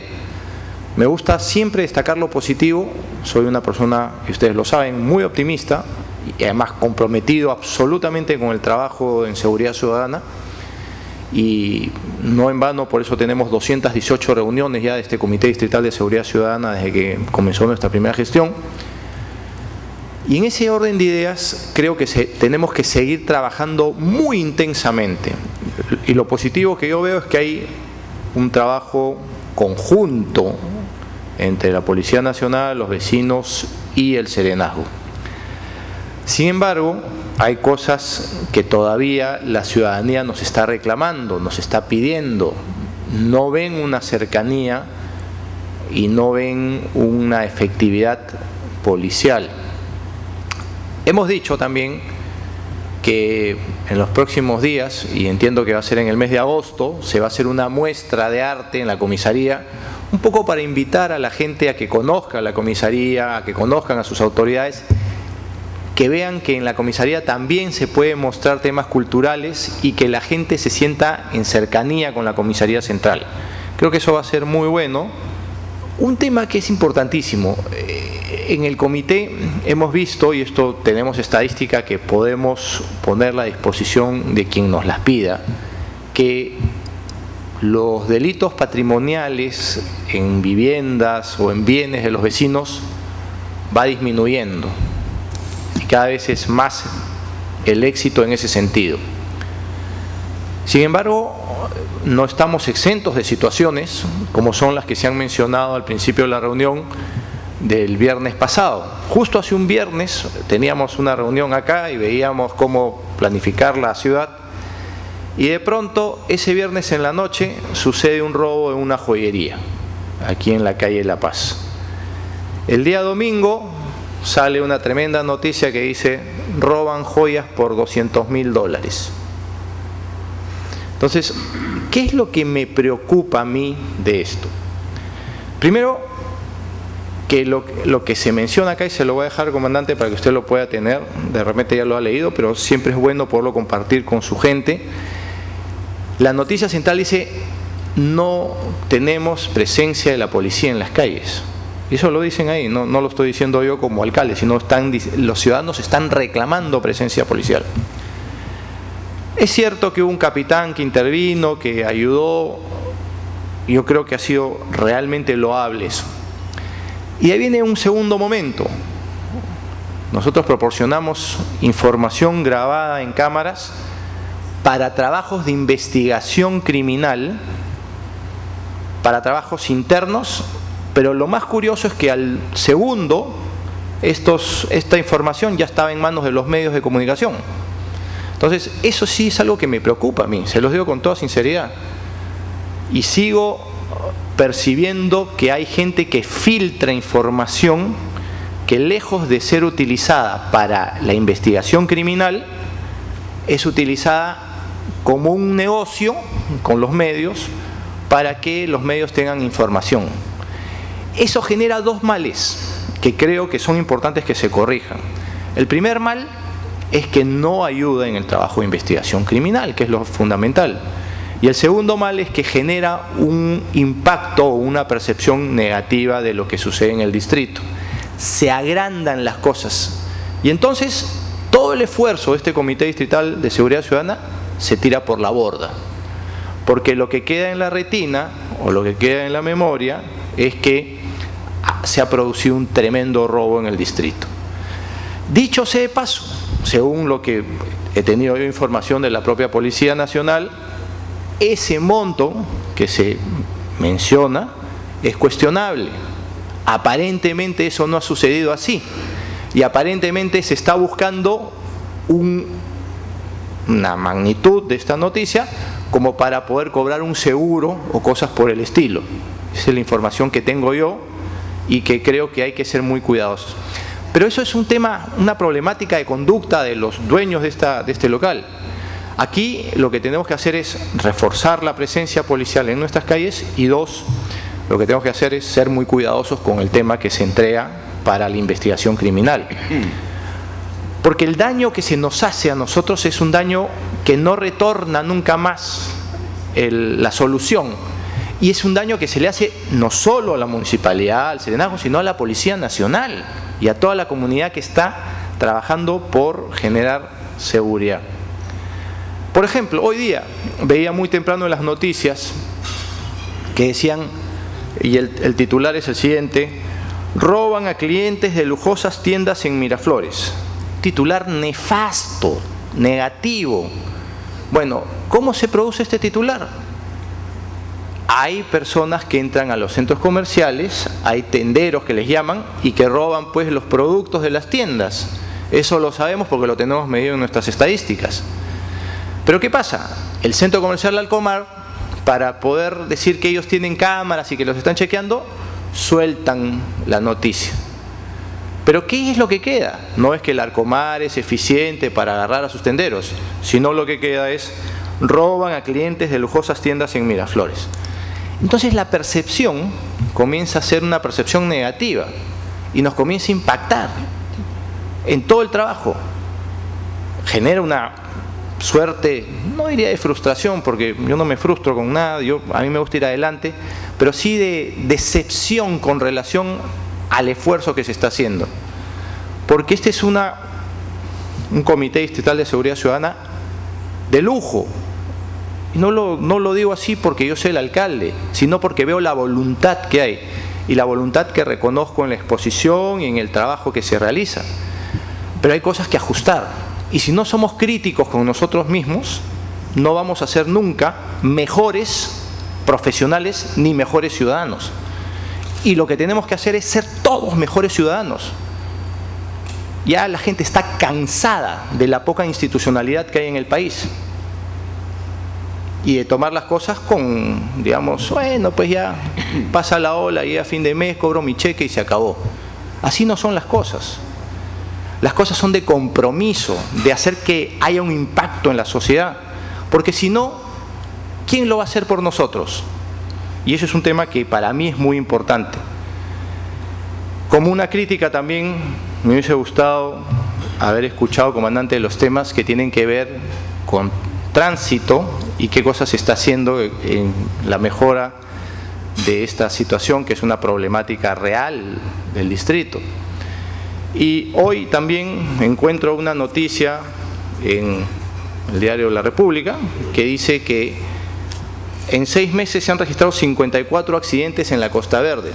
Me gusta siempre destacar lo positivo, soy una persona, y ustedes lo saben, muy optimista, y además comprometido absolutamente con el trabajo en seguridad ciudadana y no en vano, por eso tenemos 218 reuniones ya de este Comité Distrital de Seguridad Ciudadana desde que comenzó nuestra primera gestión. Y en ese orden de ideas creo que tenemos que seguir trabajando muy intensamente. Y lo positivo que yo veo es que hay un trabajo conjunto entre la Policía Nacional, los vecinos y el Serenazgo. Sin embargo, hay cosas que todavía la ciudadanía nos está reclamando, nos está pidiendo. No ven una cercanía y no ven una efectividad policial. Hemos dicho también que en los próximos días, y entiendo que va a ser en el mes de agosto, se va a hacer una muestra de arte en la comisaría, un poco para invitar a la gente a que conozca la comisaría, a que conozcan a sus autoridades que vean que en la comisaría también se pueden mostrar temas culturales y que la gente se sienta en cercanía con la comisaría central. Creo que eso va a ser muy bueno. Un tema que es importantísimo, eh, en el comité hemos visto, y esto tenemos estadística que podemos ponerla a disposición de quien nos las pida, que los delitos patrimoniales en viviendas o en bienes de los vecinos va disminuyendo cada vez es más el éxito en ese sentido. Sin embargo, no estamos exentos de situaciones como son las que se han mencionado al principio de la reunión del viernes pasado. Justo hace un viernes teníamos una reunión acá y veíamos cómo planificar la ciudad y de pronto ese viernes en la noche sucede un robo en una joyería aquí en la calle La Paz. El día domingo sale una tremenda noticia que dice roban joyas por 200 mil dólares. Entonces, ¿qué es lo que me preocupa a mí de esto? Primero, que lo, lo, que se menciona acá, y se lo voy a dejar, comandante, para que usted lo pueda tener, de repente ya lo ha leído, pero siempre es bueno poderlo compartir con su gente. La noticia central dice, no tenemos presencia de la policía en las calles. Y eso lo dicen ahí, no, no lo estoy diciendo yo como alcalde, sino están, los ciudadanos están reclamando presencia policial. Es cierto que hubo un capitán que intervino, que ayudó, yo creo que ha sido realmente loable eso. Y ahí viene un segundo momento. Nosotros proporcionamos información grabada en cámaras para trabajos de investigación criminal, para trabajos internos, pero lo más curioso es que al segundo, estos, esta información ya estaba en manos de los medios de comunicación. Entonces, eso sí es algo que me preocupa a mí, se los digo con toda sinceridad. Y sigo percibiendo que hay gente que filtra información que lejos de ser utilizada para la investigación criminal, es utilizada como un negocio con los medios para que los medios tengan información. Eso genera dos males que creo que son importantes que se corrijan. El primer mal es que no ayuda en el trabajo de investigación criminal, que es lo fundamental. Y el segundo mal es que genera un impacto o una percepción negativa de lo que sucede en el distrito. Se agrandan las cosas. Y entonces todo el esfuerzo de este Comité Distrital de Seguridad Ciudadana se tira por la borda. Porque lo que queda en la retina o lo que queda en la memoria es que se ha producido un tremendo robo en el distrito. Dicho sea de paso, según lo que he tenido yo información de la propia Policía Nacional, ese monto que se menciona es cuestionable. Aparentemente eso no ha sucedido así. Y aparentemente se está buscando una magnitud de esta noticia como para poder cobrar un seguro o cosas por el estilo. Esa es la información que tengo yo y que creo que hay que ser muy cuidadosos. Pero eso es un tema, una problemática de conducta de los dueños de, esta, de este local. Aquí lo que tenemos que hacer es reforzar la presencia policial en nuestras calles y dos, lo que tenemos que hacer es ser muy cuidadosos con el tema que se entrega para la investigación criminal. Porque el daño que se nos hace a nosotros es un daño que no retorna nunca más la solución. Y es un daño que se le hace no solo a la municipalidad, al Serenazgo, sino a la Policía Nacional y a toda la comunidad que está trabajando por generar seguridad. Por ejemplo, hoy día veía muy temprano en las noticias que decían, y el, el titular es el siguiente, roban a clientes de lujosas tiendas en Miraflores. Titular nefasto, negativo. Bueno, ¿cómo se produce este titular? Hay personas que entran a los centros comerciales, hay tenderos que les llaman y que roban pues los productos de las tiendas. Eso lo sabemos porque lo tenemos medido en nuestras estadísticas. Pero ¿qué pasa? El centro comercial Alcomar, para poder decir que ellos tienen cámaras y que los están chequeando, sueltan la noticia. Pero ¿qué es lo que queda? No es que el Arcomar es eficiente para agarrar a sus tenderos, sino lo que queda es roban a clientes de lujosas tiendas en Miraflores. Entonces la percepción comienza a ser una percepción negativa y nos comienza a impactar en todo el trabajo. Genera una suerte, no diría de frustración, porque yo no me frustro con nada, yo, a mí me gusta ir adelante, pero sí de decepción con relación al esfuerzo que se está haciendo. Porque este es una, un comité distrital de seguridad ciudadana de lujo. No lo, no lo digo así porque yo soy el alcalde, sino porque veo la voluntad que hay y la voluntad que reconozco en la exposición y en el trabajo que se realiza. Pero hay cosas que ajustar. Y si no somos críticos con nosotros mismos, no vamos a ser nunca mejores profesionales ni mejores ciudadanos. Y lo que tenemos que hacer es ser todos mejores ciudadanos. Ya la gente está cansada de la poca institucionalidad que hay en el país. Y de tomar las cosas con, digamos, bueno, pues ya pasa la ola y a fin de mes cobro mi cheque y se acabó. Así no son las cosas. Las cosas son de compromiso, de hacer que haya un impacto en la sociedad. Porque si no, ¿quién lo va a hacer por nosotros? Y eso es un tema que para mí es muy importante. Como una crítica también, me hubiese gustado haber escuchado, comandante, los temas que tienen que ver con tránsito y qué cosas se está haciendo en la mejora de esta situación, que es una problemática real del distrito. Y hoy también encuentro una noticia en el diario La República que dice que en seis meses se han registrado 54 accidentes en la Costa Verde.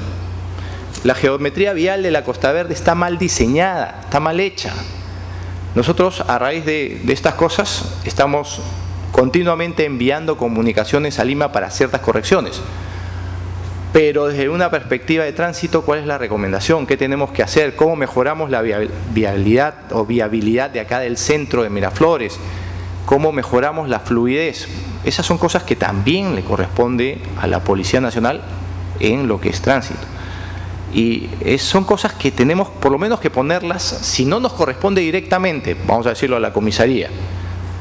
La geometría vial de la Costa Verde está mal diseñada, está mal hecha. Nosotros a raíz de, estas cosas estamos continuamente enviando comunicaciones a Lima para ciertas correcciones. Pero desde una perspectiva de tránsito, ¿cuál es la recomendación? ¿Qué tenemos que hacer? ¿Cómo mejoramos la viabilidad o viabilidad de acá del centro de Miraflores? ¿Cómo mejoramos la fluidez? Esas son cosas que también le corresponde a la Policía Nacional en lo que es tránsito. Y son cosas que tenemos por lo menos que ponerlas, si no nos corresponde directamente, vamos a decirlo a la comisaría,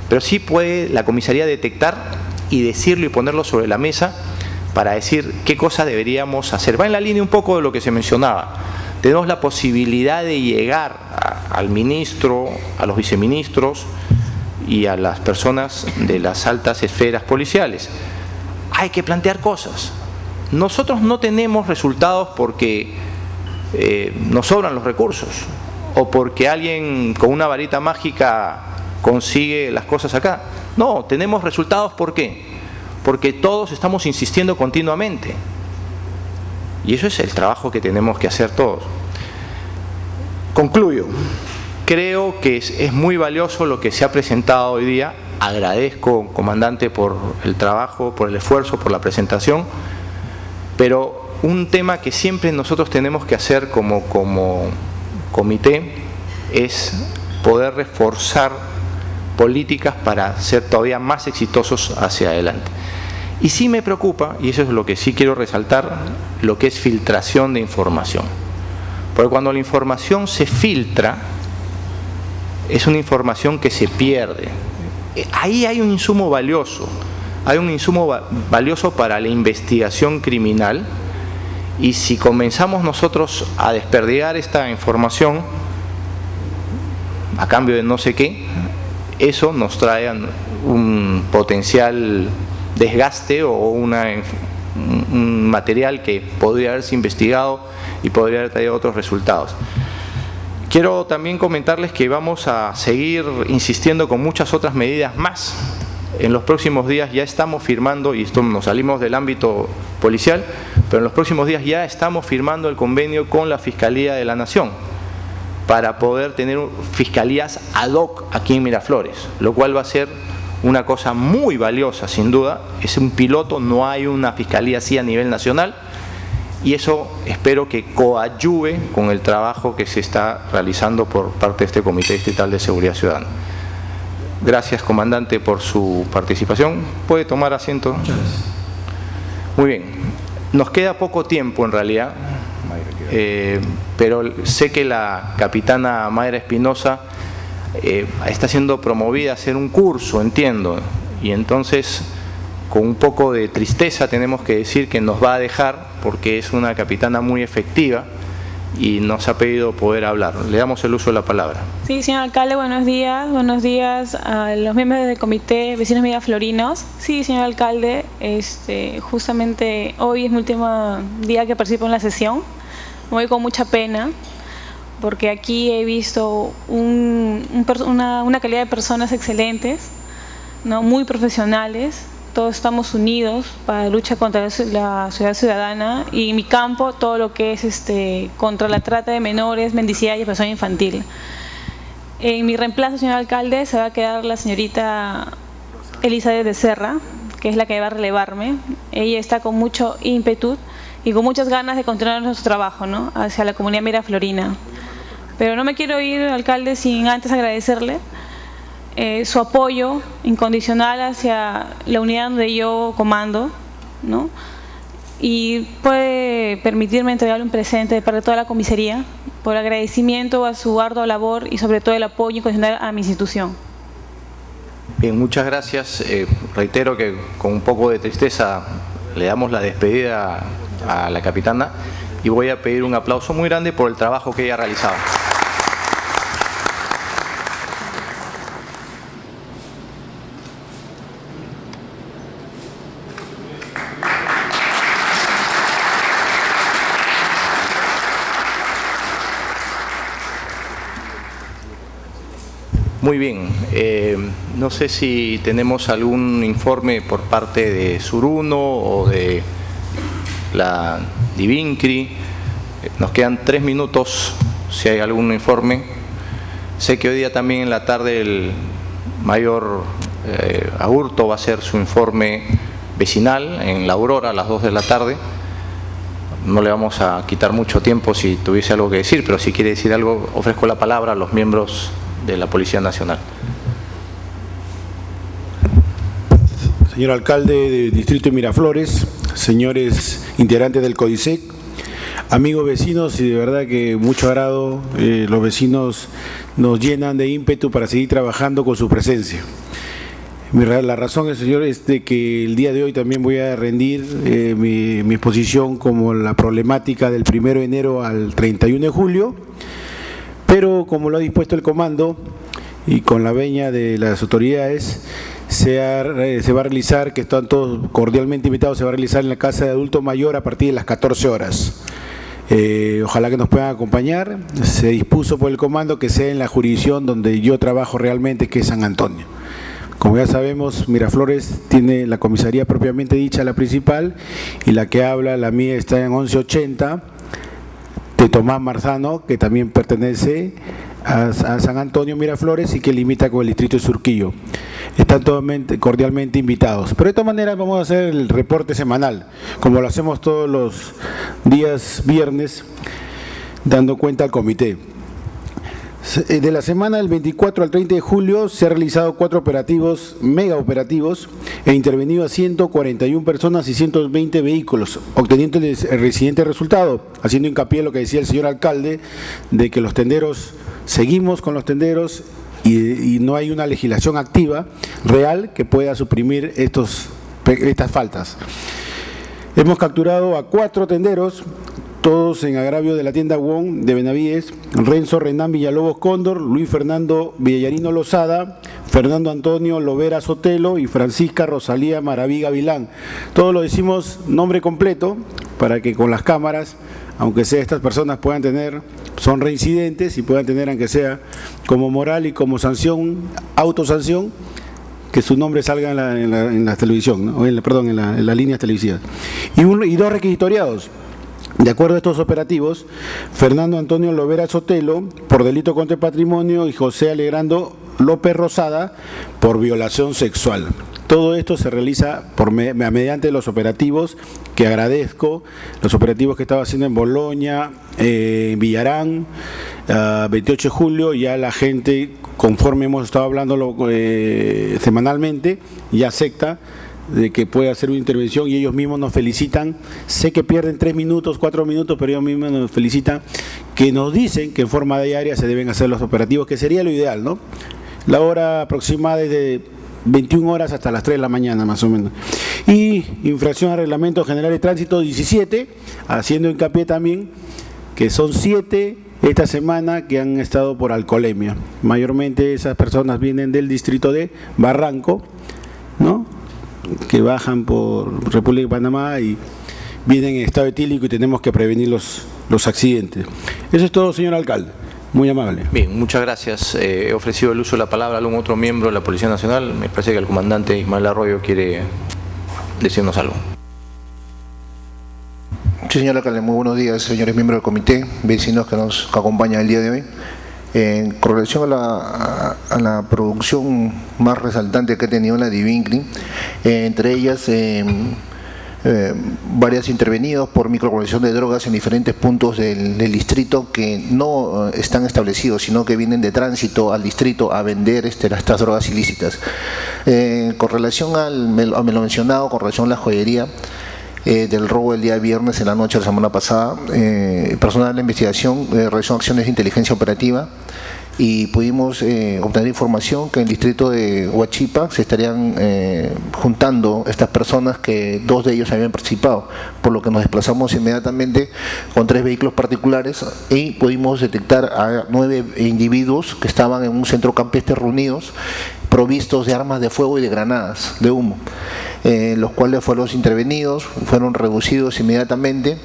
pero sí puede la comisaría detectar y decirlo y ponerlo sobre la mesa para decir qué cosa deberíamos hacer. Va en la línea un poco de lo que se mencionaba. Tenemos la posibilidad de llegar al ministro, a los viceministros y a las personas de las altas esferas policiales. Hay que plantear cosas. Nosotros no tenemos resultados porque eh, nos sobran los recursos o porque alguien con una varita mágica consigue las cosas acá. No, tenemos resultados ¿por qué? Porque todos estamos insistiendo continuamente. Y eso es el trabajo que tenemos que hacer todos. Concluyo. Creo que es, es muy valioso lo que se ha presentado hoy día. Agradezco, comandante, por el trabajo, por el esfuerzo, por la presentación. Pero un tema que siempre nosotros tenemos que hacer como, como comité es poder reforzar políticas para ser todavía más exitosos hacia adelante. Y sí me preocupa, y eso es lo que sí quiero resaltar, lo que es filtración de información. Porque cuando la información se filtra, es una información que se pierde. Ahí hay un insumo valioso, hay un insumo valioso para la investigación criminal y si comenzamos nosotros a desperdigar esta información a cambio de no sé qué, eso nos trae un potencial desgaste o una, un material que podría haberse investigado y podría haber traído otros resultados. Quiero también comentarles que vamos a seguir insistiendo con muchas otras medidas más. En los próximos días ya estamos firmando, y esto nos salimos del ámbito policial, pero en los próximos días ya estamos firmando el convenio con la Fiscalía de la Nación para poder tener fiscalías ad hoc aquí en Miraflores, lo cual va a ser una cosa muy valiosa sin duda, es un piloto, no hay una fiscalía así a nivel nacional y eso espero que coadyuve con el trabajo que se está realizando por parte de este Comité Distrital de Seguridad Ciudadana. Gracias, comandante, por su participación. ¿Puede tomar asiento? Muy bien. Nos queda poco tiempo en realidad. Eh, pero sé que la capitana Mayra Espinosa eh, está siendo promovida a hacer un curso, entiendo, y entonces con un poco de tristeza tenemos que decir que nos va a dejar porque es una capitana muy efectiva y nos ha pedido poder hablar. Le damos el uso de la palabra. Sí, señor alcalde, buenos días. Buenos días a los miembros del comité Vecinos Media Florinos. Sí, señor alcalde, este, justamente hoy es mi último día que participo en la sesión voy con mucha pena porque aquí he visto una, calidad de personas excelentes, muy profesionales, todos estamos unidos para la lucha contra la ciudad ciudadana y mi campo todo lo que es este, contra la trata de menores, mendicidad y persona infantil. En mi reemplazo, señor alcalde, se va a quedar la señorita Elizabeth Becerra, que es la que va a relevarme. Ella está con mucho ímpetu y con muchas ganas de continuar nuestro trabajo ¿no? hacia la comunidad miraflorina. Pero no me quiero ir, alcalde, sin antes agradecerle eh, su apoyo incondicional hacia la unidad donde yo comando, ¿no? y puede permitirme entregarle un presente de parte de toda la comisaría por agradecimiento a su ardua labor y sobre todo el apoyo incondicional a mi institución. Bien, muchas gracias. Eh, reitero que con un poco de tristeza le damos la despedida a la capitana y voy a pedir un aplauso muy grande por el trabajo que ella ha realizado. Muy bien. Eh, no sé si tenemos algún informe por parte de Suruno o de la Divincri. Nos quedan tres minutos si hay algún informe. Sé que hoy día también en la tarde el mayor eh, Aburto va a hacer su informe vecinal en la Aurora a las 2 de la tarde. No le vamos a quitar mucho tiempo si tuviese algo que decir, pero si quiere decir algo, ofrezco la palabra a los miembros de la Policía Nacional. Señor alcalde del distrito de Miraflores, señores integrantes del CODISEC, amigos vecinos y de verdad que mucho agrado, eh, los vecinos nos llenan de ímpetu para seguir trabajando con su presencia. La razón, señor, es de que el día de hoy también voy a rendir eh, mi, mi, exposición como la problemática del 1 de enero al 31 de julio, pero como lo ha dispuesto el comando y con la veña de las autoridades, se, va a realizar, que están todos cordialmente invitados, se va a realizar en la Casa de Adulto Mayor a partir de las 14 horas. Eh, ojalá que nos puedan acompañar. Se dispuso por el comando que sea en la jurisdicción donde yo trabajo realmente, que es San Antonio. Como ya sabemos, Miraflores tiene la comisaría propiamente dicha, la principal, y la que habla, la mía está en 1180, de Tomás Marzano, que también pertenece a, San Antonio Miraflores y que limita con el distrito de Surquillo. Están todos cordialmente invitados. Pero de todas maneras vamos a hacer el reporte semanal, como lo hacemos todos los días viernes, dando cuenta al comité. Eh, de la semana del 24 al 30 de julio se han realizado cuatro operativos, mega operativos, e intervenido a 141 personas y 120 vehículos, obteniendo el reciente resultado, haciendo hincapié en lo que decía el señor alcalde, de que los tenderos, seguimos con los tenderos y, no hay una legislación activa, real, que pueda suprimir estos, estas faltas. Hemos capturado a cuatro tenderos, todos en agravio de la tienda Wong de Benavides, Renzo Renán Villalobos Cóndor, Luis Fernando Villarino Lozada, Fernando Antonio Lovera Sotelo y Francisca Rosalía Maraviga Vilán. Todos lo decimos nombre completo para que con las cámaras, aunque sea estas personas puedan tener, son reincidentes y puedan tener, aunque sea como moral y como sanción, autosanción, que su nombre salga en la, en televisión, en la, perdón, en, la, en las líneas televisivas. Y, un, y dos requisitoriados. De acuerdo a estos operativos, Fernando Antonio Lovera Sotelo por delito contra el patrimonio y José Alegrando López Rosada por violación sexual. Todo esto se realiza por mediante los operativos que agradezco, los operativos que estaba haciendo en Boloña, eh, en Villarán, uh, 28 de julio, ya la gente, conforme hemos estado hablando eh, semanalmente, ya acepta de que pueda hacer una intervención y ellos mismos nos felicitan. Sé que pierden tres minutos, cuatro minutos, pero ellos mismos nos felicitan, que nos dicen que en forma diaria se deben hacer los operativos, que sería lo ideal, ¿no? La hora aproximada es de 21 horas hasta las 3 de la mañana, más o menos. Y infracción al Reglamento General de Tránsito 17, haciendo hincapié también que son siete esta semana que han estado por alcoholemia. Mayormente esas personas vienen del distrito de Barranco, ¿no? que bajan por República de Panamá y vienen en estado etílico y tenemos que prevenir los, los accidentes. Eso es todo, señor alcalde. Muy amable. Bien, muchas gracias. Eh, he ofrecido el uso de la palabra a algún otro miembro de la Policía Nacional. Me parece que el comandante Ismael Arroyo quiere decirnos algo. Sí, señor alcalde, muy buenos días, señores miembros del comité, vecinos que nos acompañan el día de hoy. En relación a la, a la, producción más resaltante que ha tenido la Divincli, eh, entre ellas eh, eh, varias intervenidos por microcolección de drogas en diferentes puntos del, distrito que no están establecidos, sino que vienen de tránsito al distrito a vender estas drogas ilícitas. con relación al, a lo mencionado, con relación a la joyería, eh, del robo del día viernes en la noche de la semana pasada. Eh, personal de la investigación eh, realizó acciones de inteligencia operativa y pudimos eh, obtener información que en el distrito de Huachipa se estarían eh, juntando estas personas que dos de ellos habían participado, por lo que nos desplazamos inmediatamente con tres vehículos particulares y pudimos detectar a nueve individuos que estaban en un centro campestre reunidos provistos de armas de fuego y de granadas de humo, eh, los cuales fueron intervenidos, fueron reducidos inmediatamente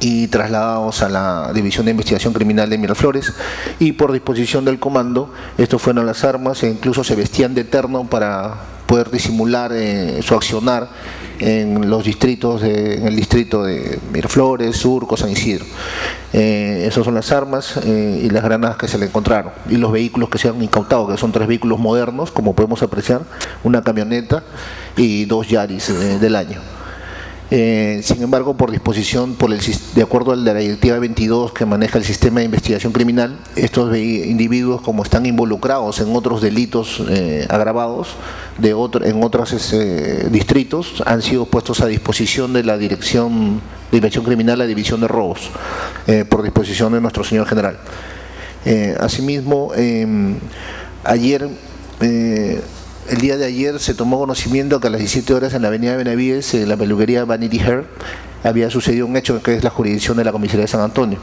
y trasladados a la División de Investigación Criminal de Miraflores y por disposición del comando, estos fueron las armas e incluso se vestían de terno para poder disimular eh, su accionar en los distritos, en el distrito de Miraflores, Surco, San Isidro. Eh, esas son las armas eh, y las granadas que se le encontraron y los vehículos que se han incautado, que son tres vehículos modernos, como podemos apreciar, una camioneta y dos Yaris del año. Eh, sin embargo, por disposición, por el, de acuerdo a la Directiva 22 que maneja el sistema de investigación criminal, estos individuos, como están involucrados en otros delitos eh, agravados de en otros este, distritos, han sido puestos a disposición de la Dirección de Investigación Criminal, la División de Robos, eh, por disposición de nuestro señor general. asimismo, em, ayer el día de ayer se tomó conocimiento que a las 17 horas en la avenida de Benavides, en la peluquería Vanity Hair, había sucedido un hecho que es la jurisdicción de la comisaría de San Antonio.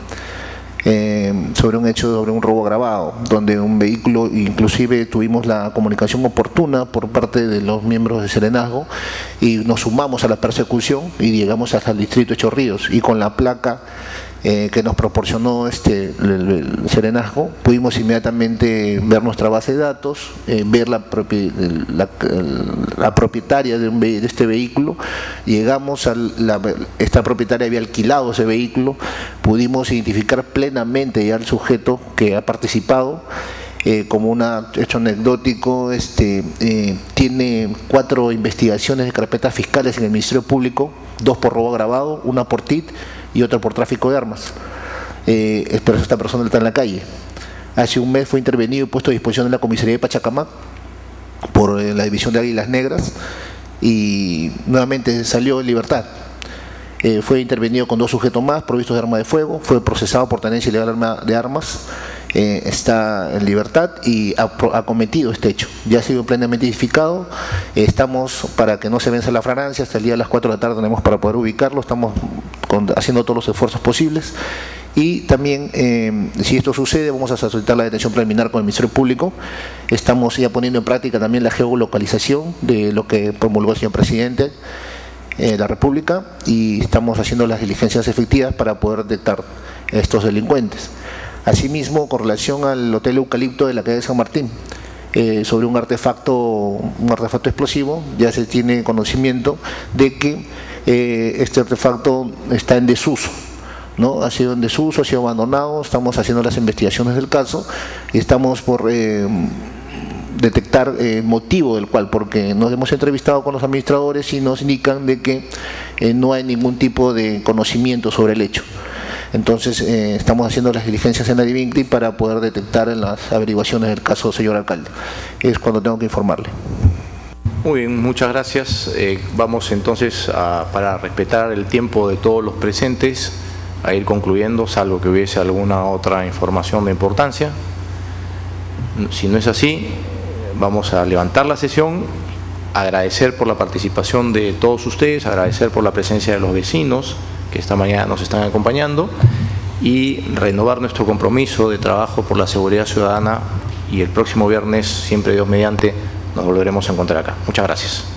Eh, sobre un hecho sobre un robo grabado, donde un vehículo, inclusive tuvimos la comunicación oportuna por parte de los miembros de Serenazgo y nos sumamos a la persecución y llegamos hasta el distrito de Chorrillos y con la placa eh, que nos proporcionó este el, Serenazgo, pudimos inmediatamente ver nuestra base de datos, eh, ver la, la, propietaria de, este vehículo, llegamos a la, esta propietaria había alquilado ese vehículo, pudimos identificar plenamente ya al sujeto que ha participado, eh, como un hecho anecdótico, este, tiene cuatro investigaciones de carpetas fiscales en el Ministerio Público, dos por robo agravado, una por TIT y otra por tráfico de armas. Eh, pero esta persona está en la calle. Hace un mes fue intervenido y puesto a disposición de la comisaría de Pachacamac por eh, la división de Águilas Negras y nuevamente salió en libertad. Eh, fue intervenido con dos sujetos más provistos de arma de fuego, fue procesado por tenencia ilegal de armas, está en libertad y ha, cometido este hecho. Ya ha sido plenamente identificado, estamos para que no se vence la fragancia, hasta el día de las 4 de la tarde tenemos para poder ubicarlo, estamos haciendo todos los esfuerzos posibles. Y también, eh, si esto sucede, vamos a solicitar la detención preliminar con el Ministerio Público. Estamos ya poniendo en práctica también la geolocalización de lo que promulgó el señor presidente de la República y estamos haciendo las diligencias efectivas para poder detectar estos delincuentes. Asimismo, con relación al Hotel Eucalipto de la calle de San Martín, eh, sobre un artefacto, un artefacto explosivo, ya se tiene conocimiento de que eh, este artefacto está en desuso. ¿no? Ha sido en desuso, ha sido abandonado, estamos haciendo las investigaciones del caso y estamos por eh, detectar el motivo del cual, porque nos hemos entrevistado con los administradores y nos indican de que no hay ningún tipo de conocimiento sobre el hecho. Entonces estamos haciendo las diligencias en la Divincti para poder detectar en las averiguaciones del caso, señor alcalde. Es cuando tengo que informarle. Muy bien, muchas gracias. Eh, vamos entonces para respetar el tiempo de todos los presentes a ir concluyendo, salvo que hubiese alguna otra información de importancia. Si no es así, vamos a levantar la sesión, agradecer por la participación de todos ustedes, agradecer por la presencia de los vecinos que esta mañana nos están acompañando y renovar nuestro compromiso de trabajo por la seguridad ciudadana y el próximo viernes, siempre Dios mediante, nos volveremos a encontrar acá. Muchas gracias.